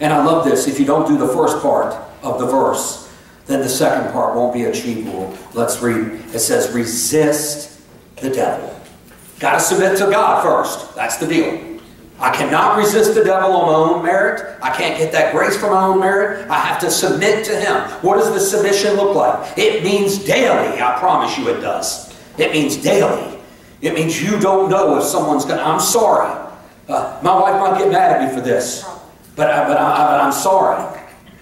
And I love this. If you don't do the first part of the verse, then the second part won't be achievable. Let's read. It says, resist the devil. Got to submit to God first. That's the deal. I cannot resist the devil on my own merit. I can't get that grace from my own merit. I have to submit to him. What does the submission look like? It means daily. I promise you it does. It means daily. It means you don't know if someone's going to, I'm sorry. Uh, my wife might get mad at me for this, but, I, but, I, but I'm sorry.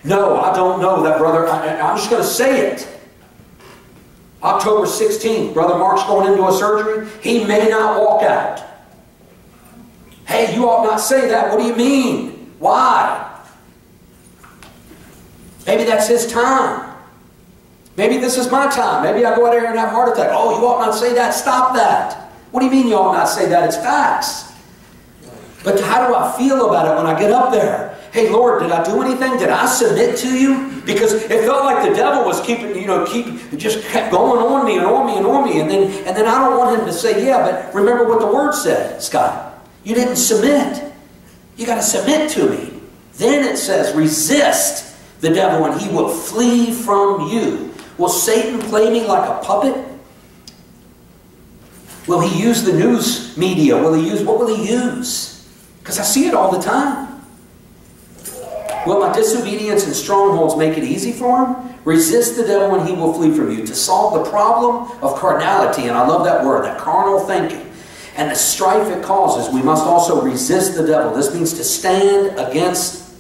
No, I don't know that, brother. I, am just going to say it. October 16th, Brother Mark's going into a surgery. He may not walk out. Hey, you ought not say that. What do you mean? Why? Maybe that's his time. Maybe this is my time. Maybe I go out there and have a heart attack. Oh, you ought not say that. Stop that. What do you mean you ought not say that? It's facts. But how do I feel about it when I get up there? Hey, Lord, did I do anything? Did I submit to you? Because it felt like the devil was keeping, you know, keep just kept going on me and on me and on me. And then, and then I don't want him to say, yeah, but remember what the word said, Scott. You didn't submit. You got to submit to me. Then it says, resist the devil and he will flee from you. Will Satan play me like a puppet? Will he use the news media? Will he use, what will he use? Because I see it all the time. Will my disobedience and strongholds make it easy for him? Resist the devil and he will flee from you. To solve the problem of carnality, and I love that word, that carnal thinking, and the strife it causes, we must also resist the devil. This means to stand against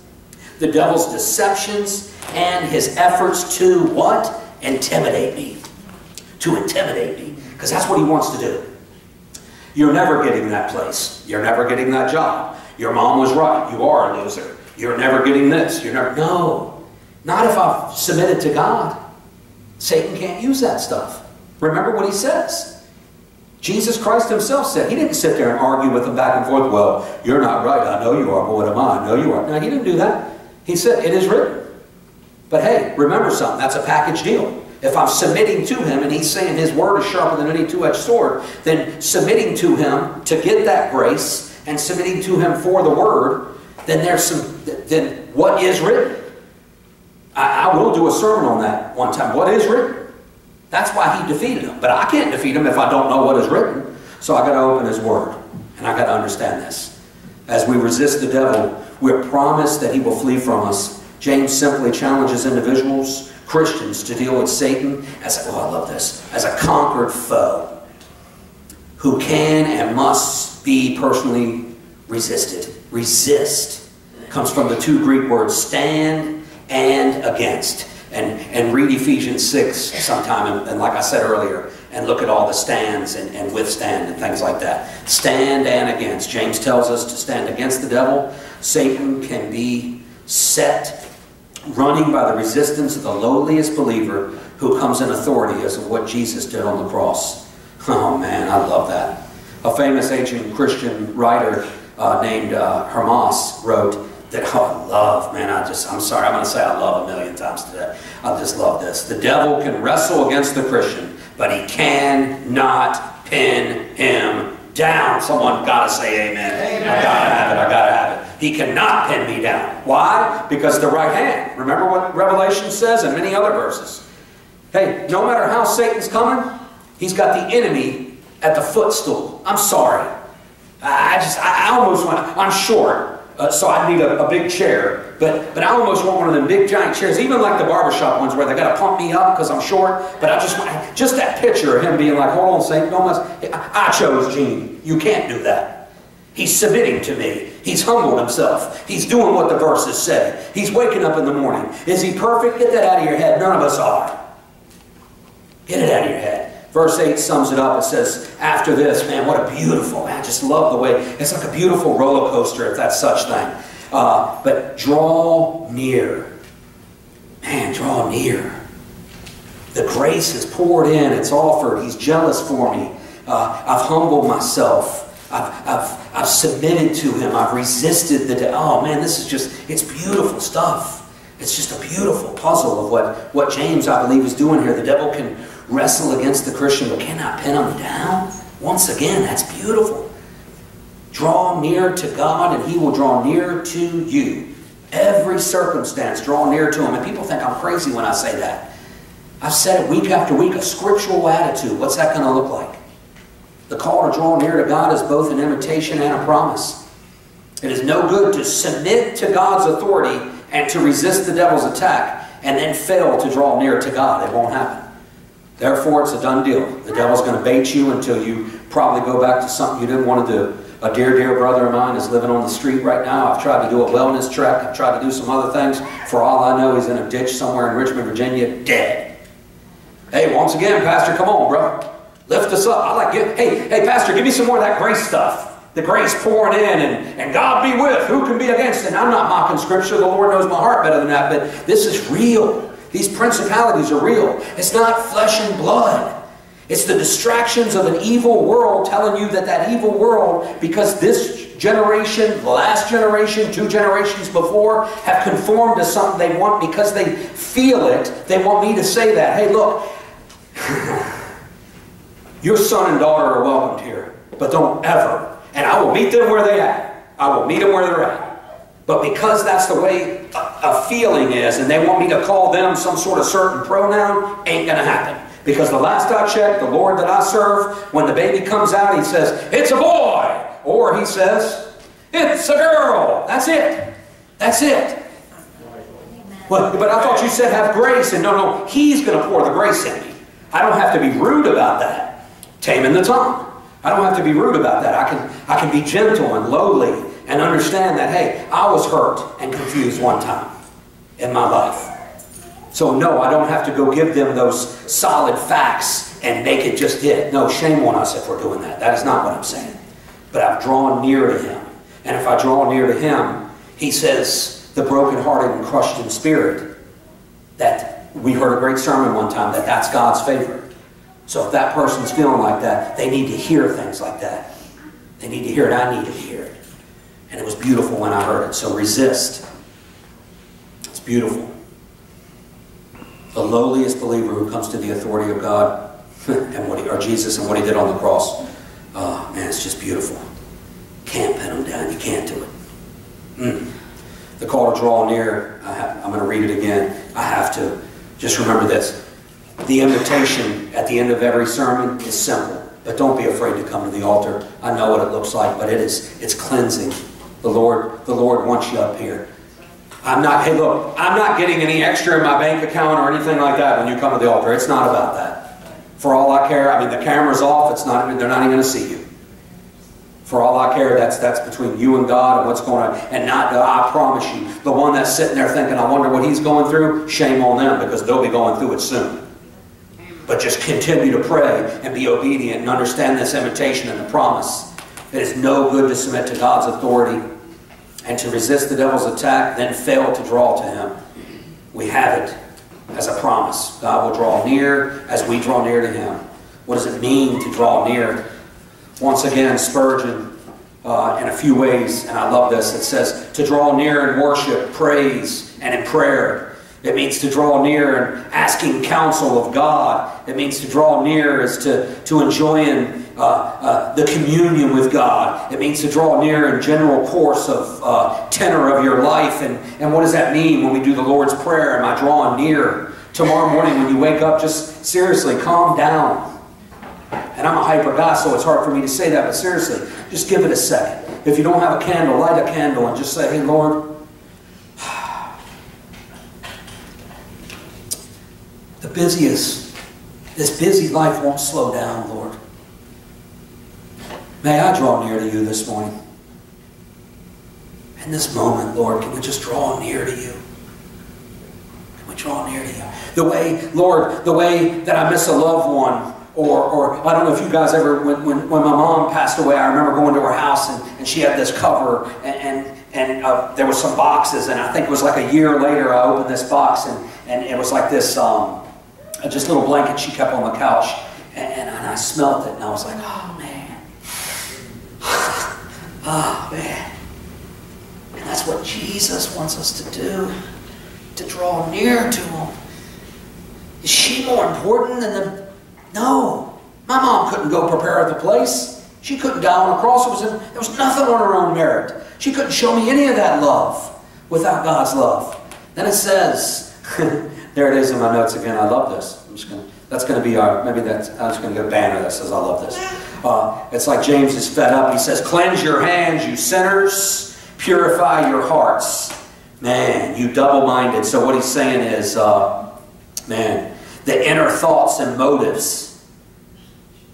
the devil's deceptions and his efforts to what? Intimidate me. To intimidate me. Because that's what he wants to do. You're never getting that place. You're never getting that job. Your mom was right. You are a loser. You're never getting this. You're never. No. Not if I've submitted to God. Satan can't use that stuff. Remember what he says. Jesus Christ himself said, he didn't sit there and argue with them back and forth, well, you're not right, I know you are, but what am I? I know you are. No, he didn't do that. He said, it is written. But hey, remember something, that's a package deal. If I'm submitting to him and he's saying his word is sharper than any two-edged sword, then submitting to him to get that grace and submitting to him for the word, then there's some, then what is written? I, I will do a sermon on that one time. What is written? That's why he defeated him. But I can't defeat him if I don't know what is written. So I got to open his word. And I got to understand this. As we resist the devil, we're promised that he will flee from us. James simply challenges individuals Christians to deal with Satan as, oh, I love this, as a conquered foe who can and must be personally resisted. Resist comes from the two Greek words stand and against. And, and read Ephesians 6 sometime, and, and like I said earlier, and look at all the stands and, and withstand and things like that. Stand and against. James tells us to stand against the devil. Satan can be set running by the resistance of the lowliest believer who comes in authority as of what Jesus did on the cross. Oh man, I love that. A famous ancient Christian writer uh, named uh, Hermas wrote that, oh, I love, man, I just, I'm sorry, I'm going to say I love a million times today. I just love this. The devil can wrestle against the Christian, but he cannot pin him down. Someone got to say amen. amen. I got to have it. I got to have it. He cannot pin me down. Why? Because the right hand. Remember what Revelation says and many other verses. Hey, no matter how Satan's coming, he's got the enemy at the footstool. I'm sorry. I just, I almost want, I'm short. Uh, so I need a, a big chair. But, but I almost want one of them big giant chairs, even like the barbershop ones where they got to pump me up because I'm short. But I just want, just that picture of him being like, hold on, Saint, don't mess. I, I chose Gene. You can't do that. He's submitting to me. He's humbled himself. He's doing what the verses say. He's waking up in the morning. Is he perfect? Get that out of your head. None of us are. Get it out of your head. Verse 8 sums it up. It says, After this, man, what a beautiful, man, I just love the way, it's like a beautiful roller coaster, if that's such thing. Uh, but draw near. Man, draw near. The grace is poured in, it's offered. He's jealous for me. Uh, I've humbled myself. I've, I've, I've submitted to him. I've resisted the. oh man, this is just, it's beautiful stuff. It's just a beautiful puzzle of what, what James, I believe, is doing here. The devil can wrestle against the Christian but cannot pin him down. Once again, that's beautiful. Draw near to God and he will draw near to you. Every circumstance, draw near to him. And people think I'm crazy when I say that. I've said it week after week, a scriptural attitude. What's that going to look like? The call to draw near to God is both an invitation and a promise. It is no good to submit to God's authority and to resist the devil's attack and then fail to draw near to God. It won't happen. Therefore, it's a done deal. The devil's going to bait you until you probably go back to something you didn't want to do. A dear, dear brother of mine is living on the street right now. I've tried to do a wellness trek. I've tried to do some other things. For all I know, he's in a ditch somewhere in Richmond, Virginia, dead. Hey, once again, Pastor, come on, bro. Lift us up. I like hey, hey, Pastor, give me some more of that grace stuff. The grace pouring in and, and God be with. Who can be against? And I'm not mocking Scripture. The Lord knows my heart better than that. But this is real. These principalities are real. It's not flesh and blood. It's the distractions of an evil world telling you that that evil world, because this generation, the last generation, two generations before, have conformed to something they want because they feel it. They want me to say that. Hey, look, your son and daughter are welcomed here, but don't ever. And I will meet them where they at. I will meet them where they're at. But because that's the way a feeling is, and they want me to call them some sort of certain pronoun, ain't going to happen. Because the last I checked, the Lord that I serve, when the baby comes out, he says, It's a boy! Or he says, It's a girl! That's it. That's it. But, but I thought you said have grace, and no, no, he's going to pour the grace in me. I don't have to be rude about that taming the tongue. I don't have to be rude about that. I can, I can be gentle and lowly and understand that, hey, I was hurt and confused one time in my life. So, no, I don't have to go give them those solid facts and make it just it. No, shame on us if we're doing that. That is not what I'm saying. But I've drawn near to Him. And if I draw near to Him, He says, the brokenhearted and crushed in spirit, that we heard a great sermon one time that that's God's favor. So if that person's feeling like that, they need to hear things like that. They need to hear it. I need to hear it. And it was beautiful when I heard it. So resist. It's beautiful. The lowliest believer who comes to the authority of God and what he, or Jesus and what he did on the cross. Oh, man, it's just beautiful. Can't pin him down. You can't do it. Mm. The call to draw near, I am going to read it again. I have to. Just remember this. The invitation at the end of every sermon is simple, but don't be afraid to come to the altar. I know what it looks like, but it is it's cleansing. The Lord, the Lord wants you up here. I'm not, hey look, I'm not getting any extra in my bank account or anything like that when you come to the altar. It's not about that. For all I care, I mean the camera's off, it's not they're not even gonna see you. For all I care, that's that's between you and God and what's going on. And not, I promise you, the one that's sitting there thinking, I wonder what he's going through, shame on them because they'll be going through it soon. But just continue to pray and be obedient and understand this invitation and the promise. That It is no good to submit to God's authority and to resist the devil's attack, then fail to draw to him. We have it as a promise. God will draw near as we draw near to him. What does it mean to draw near? Once again, Spurgeon, uh, in a few ways, and I love this, it says, to draw near in worship, praise, and in prayer it means to draw near and asking counsel of God. It means to draw near is to, to enjoying uh, uh, the communion with God. It means to draw near in general course of uh, tenor of your life. And, and what does that mean when we do the Lord's Prayer? Am I drawing near? Tomorrow morning when you wake up, just seriously, calm down. And I'm a hyper guy, so it's hard for me to say that, but seriously, just give it a second. if you don't have a candle, light a candle and just say, hey, Lord, the busiest, this busy life won't slow down, Lord. May I draw near to you this morning. In this moment, Lord, can we just draw near to you? Can we draw near to you? The way, Lord, the way that I miss a loved one, or, or I don't know if you guys ever, when, when, when my mom passed away, I remember going to her house and, and she had this cover and, and, and uh, there was some boxes and I think it was like a year later I opened this box and, and it was like this, um, just little blanket she kept on the couch and, and, and I smelt it and I was like, oh man. oh man. And that's what Jesus wants us to do, to draw near to Him. Is she more important than the... No. My mom couldn't go prepare the place. She couldn't die on a cross. It was there was nothing on her own merit. She couldn't show me any of that love without God's love. Then it says, there it is in my notes again. I love this. I'm just gonna, that's going to be our, maybe that's, I'm just going to get a banner that says I love this. Uh, it's like James is fed up. He says, cleanse your hands, you sinners. Purify your hearts. Man, you double-minded. So what he's saying is, uh, man, the inner thoughts and motives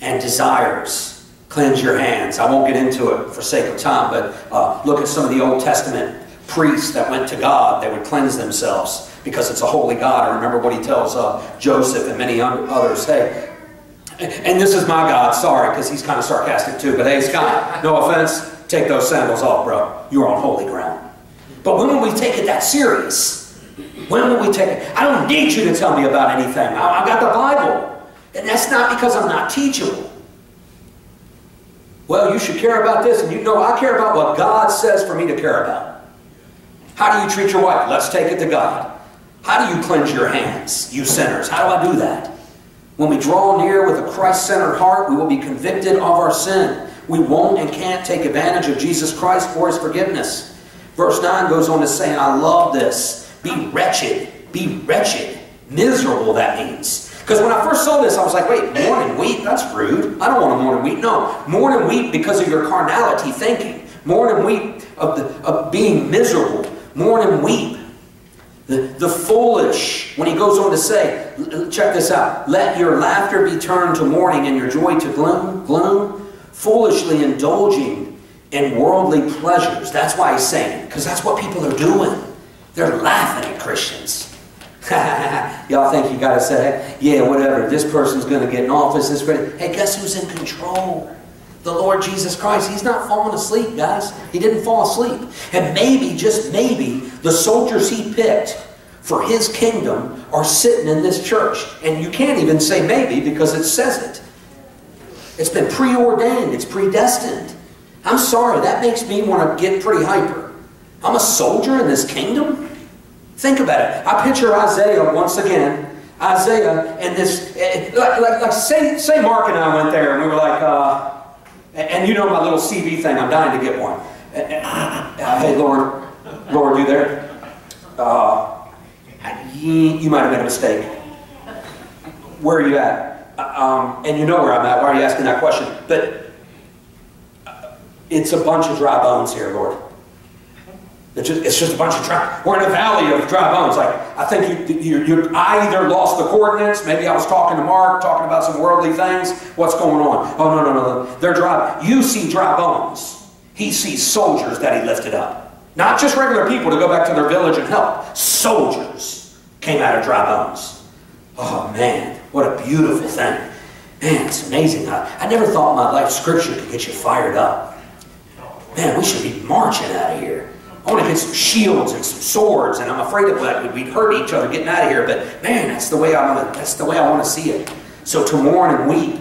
and desires. Cleanse your hands. I won't get into it for sake of time, but uh, look at some of the Old Testament priests that went to God. They would cleanse themselves because it's a holy God. I remember what he tells uh, Joseph and many others. Hey, and this is my God, sorry, because he's kind of sarcastic too, but hey, Scott, no offense, take those sandals off, bro. You're on holy ground. But when will we take it that serious? When will we take it? I don't need you to tell me about anything. I, have got the Bible. And that's not because I'm not teachable. Well, you should care about this, and you know I care about what God says for me to care about. How do you treat your wife? Let's take it to God. How do you cleanse your hands, you sinners? How do I do that? When we draw near with a Christ-centered heart, we will be convicted of our sin. We won't and can't take advantage of Jesus Christ for his forgiveness. Verse 9 goes on to say, and I love this, be wretched, be wretched, miserable that means. Because when I first saw this, I was like, wait, mourn and weep? That's rude. I don't want to mourn and weep. No, mourn and weep because of your carnality thinking. Mourn and weep of, the, of being miserable. Mourn and weep. The, the foolish, when he goes on to say, check this out, let your laughter be turned to mourning and your joy to gloom, gloom, foolishly indulging in worldly pleasures. That's why he's saying, because that's what people are doing. They're laughing at Christians. Y'all think you got to say, yeah, whatever, this person's going to get in office. This hey, guess who's in control? The Lord Jesus Christ. He's not falling asleep, guys. He didn't fall asleep. And maybe, just maybe, the soldiers he picked for his kingdom are sitting in this church. And you can't even say maybe because it says it. It's been preordained. It's predestined. I'm sorry, that makes me want to get pretty hyper. I'm a soldier in this kingdom? Think about it. I picture Isaiah once again. Isaiah and this, eh, like, like, like say, say Mark and I went there and we were like, uh, and you know my little CV thing, I'm dying to get one. Uh, hey, Lord, Lord, you there? Uh, you might have made a mistake. Where are you at? Uh, um, and you know where I'm at. Why are you asking that question? But uh, it's a bunch of dry bones here, Lord. It's just, it's just a bunch of dry. We're in a valley of dry bones. Like I think you, you, you, I either lost the coordinates. Maybe I was talking to Mark, talking about some worldly things. What's going on? Oh no, no, no, no. They're dry. You see dry bones. He sees soldiers that he lifted up, not just regular people to go back to their village and help. Soldiers came out of dry bones. Oh man, what a beautiful thing. Man, it's amazing. I, I never thought my life scripture could get you fired up. Man, we should be marching out of here. I want to get some shields and some swords, and I'm afraid of that we'd hurt each other getting out of here. But man, that's the way I want to. That's the way I want to see it. So to mourn and weep,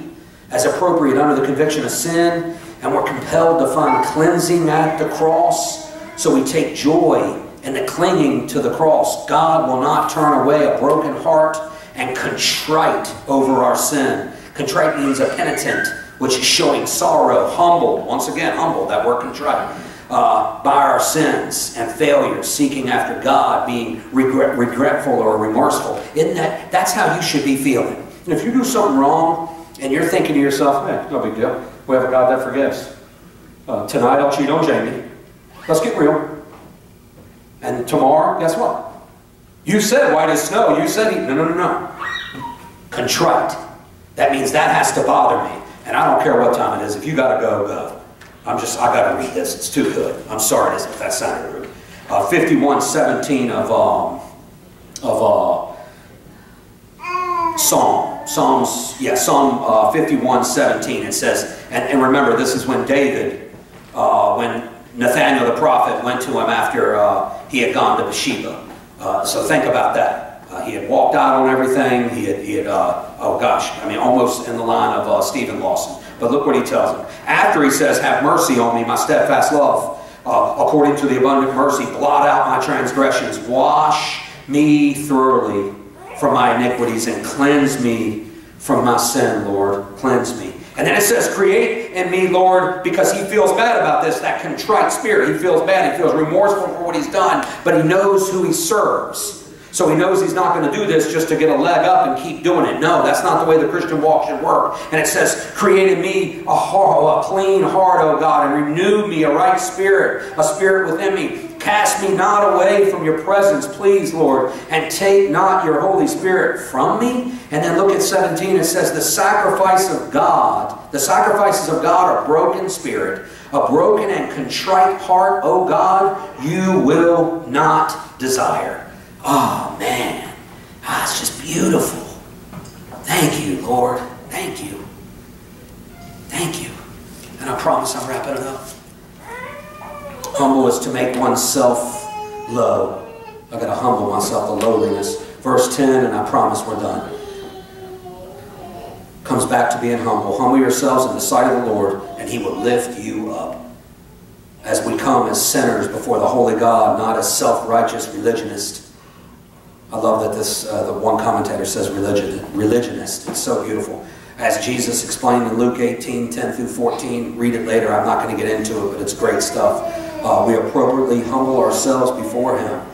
as appropriate under the conviction of sin, and we're compelled to find cleansing at the cross. So we take joy in the clinging to the cross. God will not turn away a broken heart and contrite over our sin. Contrite means a penitent, which is showing sorrow, humble. Once again, humble. That word contrite uh, by our sins and failures, seeking after God, being regret, regretful or remorseful. Isn't that, that's how you should be feeling. And if you do something wrong and you're thinking to yourself, man, no big deal. We have a God that forgives. Uh, tonight I'll cheat on Jamie. Let's get real. And tomorrow, guess what? You said white as snow. You said, no, no, no, no. Contrite. That means that has to bother me. And I don't care what time it is. If you got to go, go. I'm just, I got to read this. It's too good. I'm sorry if that sounded rude. Uh, 5117 of, um, of uh, Psalm. Psalms, yeah, Psalm uh, 5117. It says, and, and remember, this is when David, uh, when Nathaniel the prophet went to him after uh, he had gone to Bathsheba. Uh, so think about that. Uh, he had walked out on everything. He had, he had uh, oh gosh, I mean, almost in the line of uh, Steven Lawson. But look what he tells him. After he says, Have mercy on me, my steadfast love, uh, according to the abundant mercy, blot out my transgressions, wash me thoroughly from my iniquities, and cleanse me from my sin, Lord. Cleanse me. And then it says, Create in me, Lord, because he feels bad about this, that contrite spirit. He feels bad. He feels remorseful for what he's done, but he knows who he serves. So he knows he's not going to do this just to get a leg up and keep doing it. No, that's not the way the Christian walk should work. And it says, Create in me a, heart, a clean heart, O God, and renew me a right spirit, a spirit within me. Cast me not away from your presence, please, Lord, and take not your Holy Spirit from me. And then look at 17, it says, The sacrifice of God, the sacrifices of God are broken spirit, a broken and contrite heart, O God, you will not desire. Oh, man. Ah, it's just beautiful. Thank you, Lord. Thank you. Thank you. And I promise I'm wrapping it up. Humble is to make oneself low. I've got to humble myself, the lowliness. Verse 10, and I promise we're done. Comes back to being humble. Humble yourselves in the sight of the Lord, and He will lift you up. As we come as sinners before the holy God, not as self-righteous religionists. I love that this, uh, the one commentator says religion, religionist. It's so beautiful as Jesus explained in Luke 18, 10 through 14. Read it later. I'm not going to get into it, but it's great stuff. Uh, we appropriately humble ourselves before Him.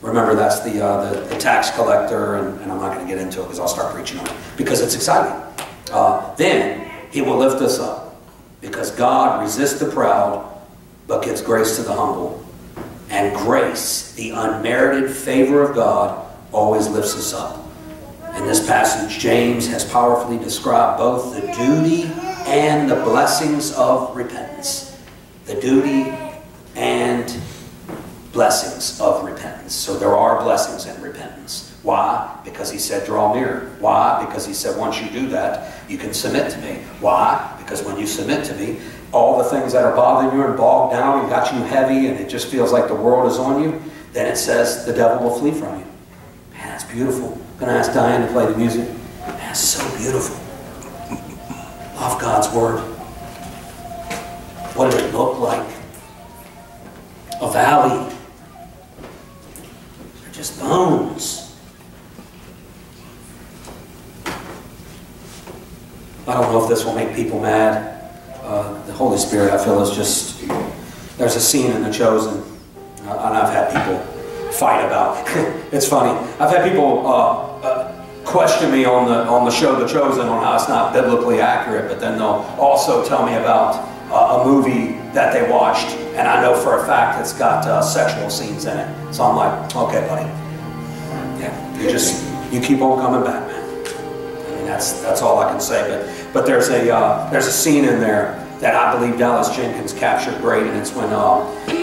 Remember, that's the, uh, the, the, tax collector, and, and I'm not going to get into it because I'll start preaching on it because it's exciting. Uh, then He will lift us up because God resists the proud but gives grace to the humble. And grace, the unmerited favor of God, always lifts us up. In this passage, James has powerfully described both the duty and the blessings of repentance. The duty and blessings of repentance. So there are blessings in repentance. Why? Because he said, draw near. Why? Because he said, once you do that, you can submit to me. Why? Because when you submit to me, all the things that are bothering you and bogged down and got you heavy and it just feels like the world is on you, then it says the devil will flee from you. Beautiful. Going to ask Diane to play the music. That's so beautiful. Love God's Word. What did it look like? A valley. They're just bones. I don't know if this will make people mad. Uh, the Holy Spirit, I feel, is just. There's a scene in The Chosen, uh, and I've had people fight about. it's funny. I've had people uh, uh, question me on the on the show The Chosen on how it's not biblically accurate, but then they'll also tell me about uh, a movie that they watched, and I know for a fact it's got uh, sexual scenes in it. So I'm like, okay, buddy. Yeah, you just you keep on coming back, man. I mean, that's that's all I can say. But but there's a uh, there's a scene in there that I believe Dallas Jenkins captured great, and it's when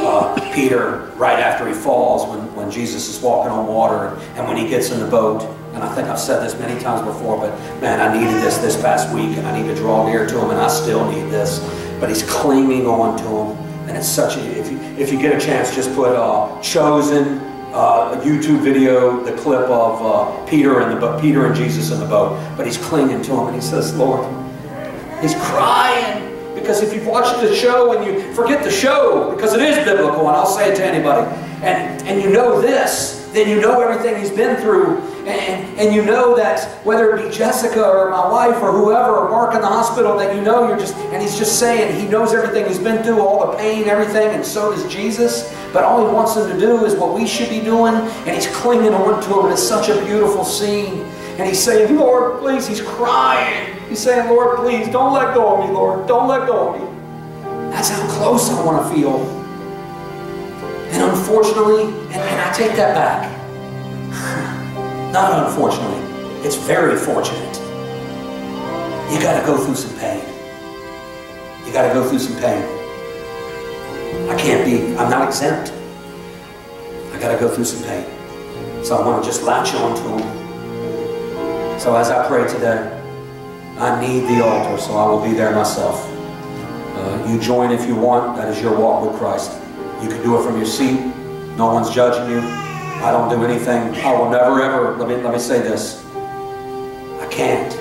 uh, Peter, right after he falls, when, when Jesus is walking on water, and when he gets in the boat, and I think I've said this many times before, but man, I needed this this past week, and I need to draw near to him, and I still need this. But he's clinging on to him, and it's such a, if you, if you get a chance, just put uh, Chosen, uh, YouTube video, the clip of uh, Peter and the Peter and Jesus in the boat, but he's clinging to him, and he says, Lord, he's crying. Because if you've watched the show and you forget the show, because it is biblical, and I'll say it to anybody, and, and you know this, then you know everything he's been through. And, and you know that whether it be Jessica or my wife or whoever, or Mark in the hospital, that you know you're just, and he's just saying he knows everything he's been through, all the pain, everything, and so does Jesus. But all he wants them to do is what we should be doing, and he's clinging on to him. and It's such a beautiful scene. And he's saying, Lord, please, he's crying. He's saying, Lord, please, don't let go of me, Lord. Don't let go of me. That's how close I want to feel. And unfortunately, and, I take that back. Not unfortunately, it's very fortunate. You got to go through some pain. You got to go through some pain. I can't be, I'm not exempt. I got to go through some pain. So I want to just latch on to Him. So as I pray today, I need the altar, so I will be there myself. Uh, you join if you want. That is your walk with Christ. You can do it from your seat. No one's judging you. I don't do anything. I will never ever, let me, let me say this. I can't.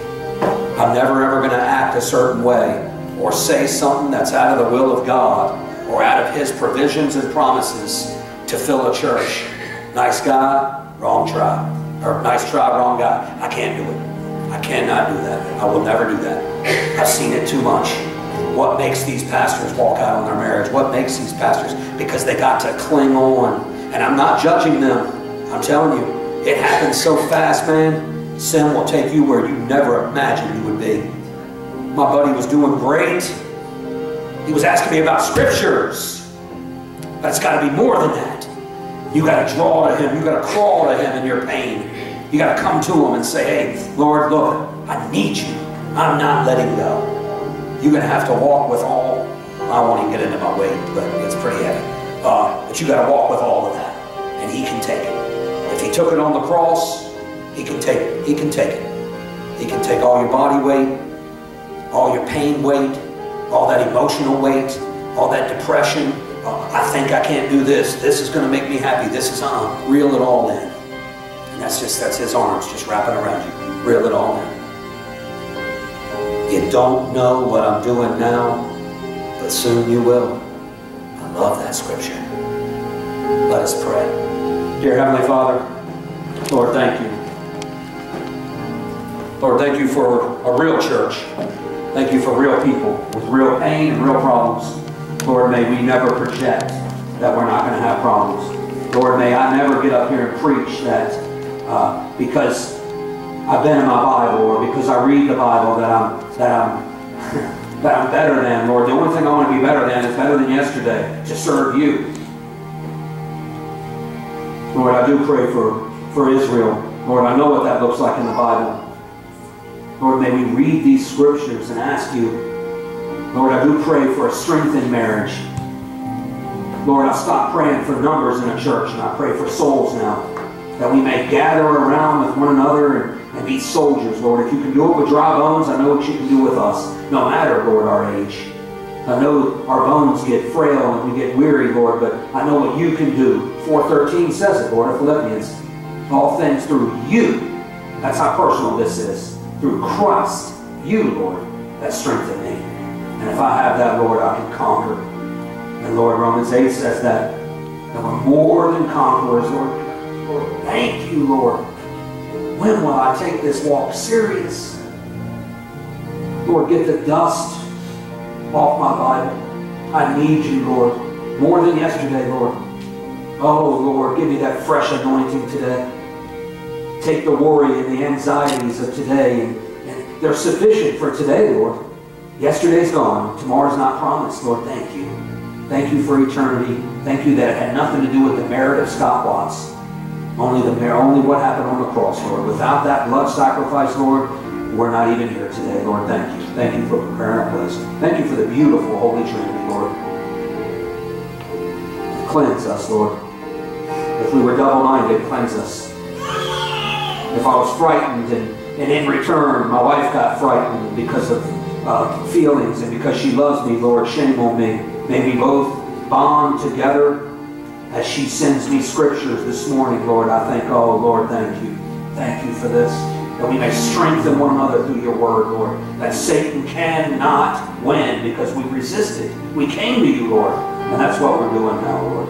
I'm never ever going to act a certain way or say something that's out of the will of God or out of His provisions and promises to fill a church. Nice guy, wrong try. Or nice try, wrong guy. I can't do it. Cannot do that. I will never do that. I've seen it too much. What makes these pastors walk out on their marriage? What makes these pastors? Because they got to cling on. And I'm not judging them. I'm telling you, it happens so fast, man. Sin will take you where you never imagined you would be. My buddy was doing great. He was asking me about scriptures. But it's got to be more than that. You got to draw to Him. You got to crawl to Him in your pain. You got to come to Him and say, hey, Lord, look, I need you. I'm not letting go. You're going to have to walk with all. I won't even get into my weight, but it's pretty heavy. Uh, but you got to walk with all of that. And He can take it. If He took it on the cross, He can take it. He can take it. He can take all your body weight, all your pain weight, all that emotional weight, all that depression. Uh, I think I can't do this. This is going to make me happy. This is uh, reel it all in. That's just that's His arms just wrapping around you. Reel it all in. You don't know what I'm doing now, but soon you will. I love that scripture. Let us pray. Dear Heavenly Father, Lord, thank you. Lord, thank you for a real church. Thank you for real people with real pain and real problems. Lord, may we never project that we're not going to have problems. Lord, may I never get up here and preach that uh, because I've been in my Bible or because I read the Bible that I'm that I'm that I'm better than. Lord, the only thing I want to be better than is better than yesterday to serve you. Lord, I do pray for, for Israel. Lord, I know what that looks like in the Bible. Lord, may we read these scriptures and ask you, Lord, I do pray for a strengthened marriage. Lord, I stop praying for numbers in a church and I pray for souls now. That we may gather around with one another and, and be soldiers, Lord. If you can do it with dry bones, I know what you can do with us, no matter, Lord, our age. I know our bones get frail and we get weary, Lord, but I know what you can do. 4.13 says it, Lord, of Philippians. All things through you. That's how personal this is. Through Christ, you, Lord, that strengthen me. And if I have that, Lord, I can conquer. And Lord, Romans 8 says that, that we're more than conquerors, Lord. Thank you, Lord. When will I take this walk serious? Lord, get the dust off my Bible. I need you, Lord, more than yesterday, Lord. Oh, Lord, give me that fresh anointing today. Take the worry and the anxieties of today, and, and they're sufficient for today, Lord. Yesterday's gone. Tomorrow's not promised. Lord, thank you. Thank you for eternity. Thank you that it had nothing to do with the merit of Scott Watts. Only the only what happened on the cross, Lord. Without that blood sacrifice, Lord, we're not even here today. Lord, thank you. Thank you for preparing our place. Thank you for the beautiful Holy Trinity, Lord. Cleanse us, Lord. If we were double-minded, cleanse us. If I was frightened and, and in return my wife got frightened because of uh, feelings and because she loves me, Lord, shame on me. May we both bond together as she sends me scriptures this morning, Lord. I thank, oh, Lord, thank you. Thank you for this. That we may strengthen one another through your word, Lord. That Satan cannot win because we resisted. We came to you, Lord. And that's what we're doing now, Lord.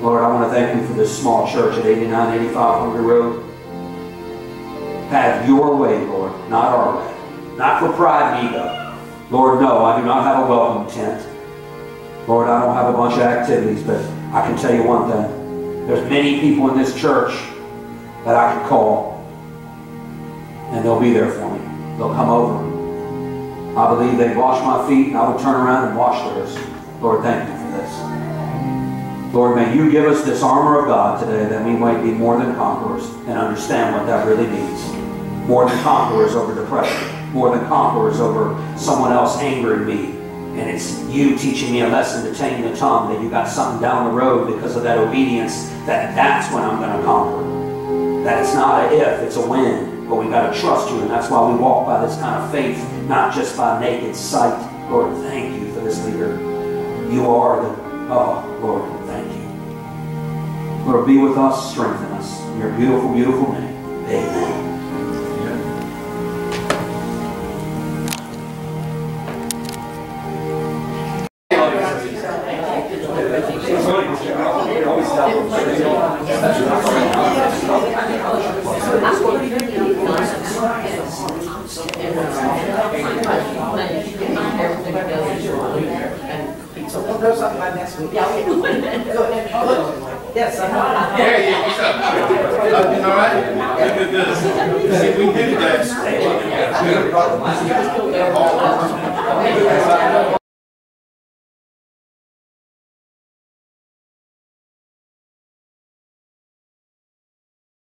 Lord, I want to thank you for this small church at 8985 Hungary Road. Have your way, Lord, not our way. Not for pride and ego. Lord, no, I do not have a welcome tent. Lord, I don't have a bunch of activities, but I can tell you one thing. There's many people in this church that I can call, and they'll be there for me. They'll come over. I believe they washed my feet and I would turn around and wash theirs. Lord, thank you for this. Lord, may you give us this armor of God today that we might be more than conquerors and understand what that really means. More than conquerors over depression. More than conquerors over someone else angering me. And it's you teaching me a lesson to tame the tongue that you got something down the road because of that obedience that that's when I'm going to conquer. That it's not a if, it's a when. But we got to trust you, and that's why we walk by this kind of faith, not just by naked sight. Lord, thank you for this leader. You are the, oh, Lord, thank you. Lord, be with us, strengthen us. In your beautiful, beautiful name. Amen.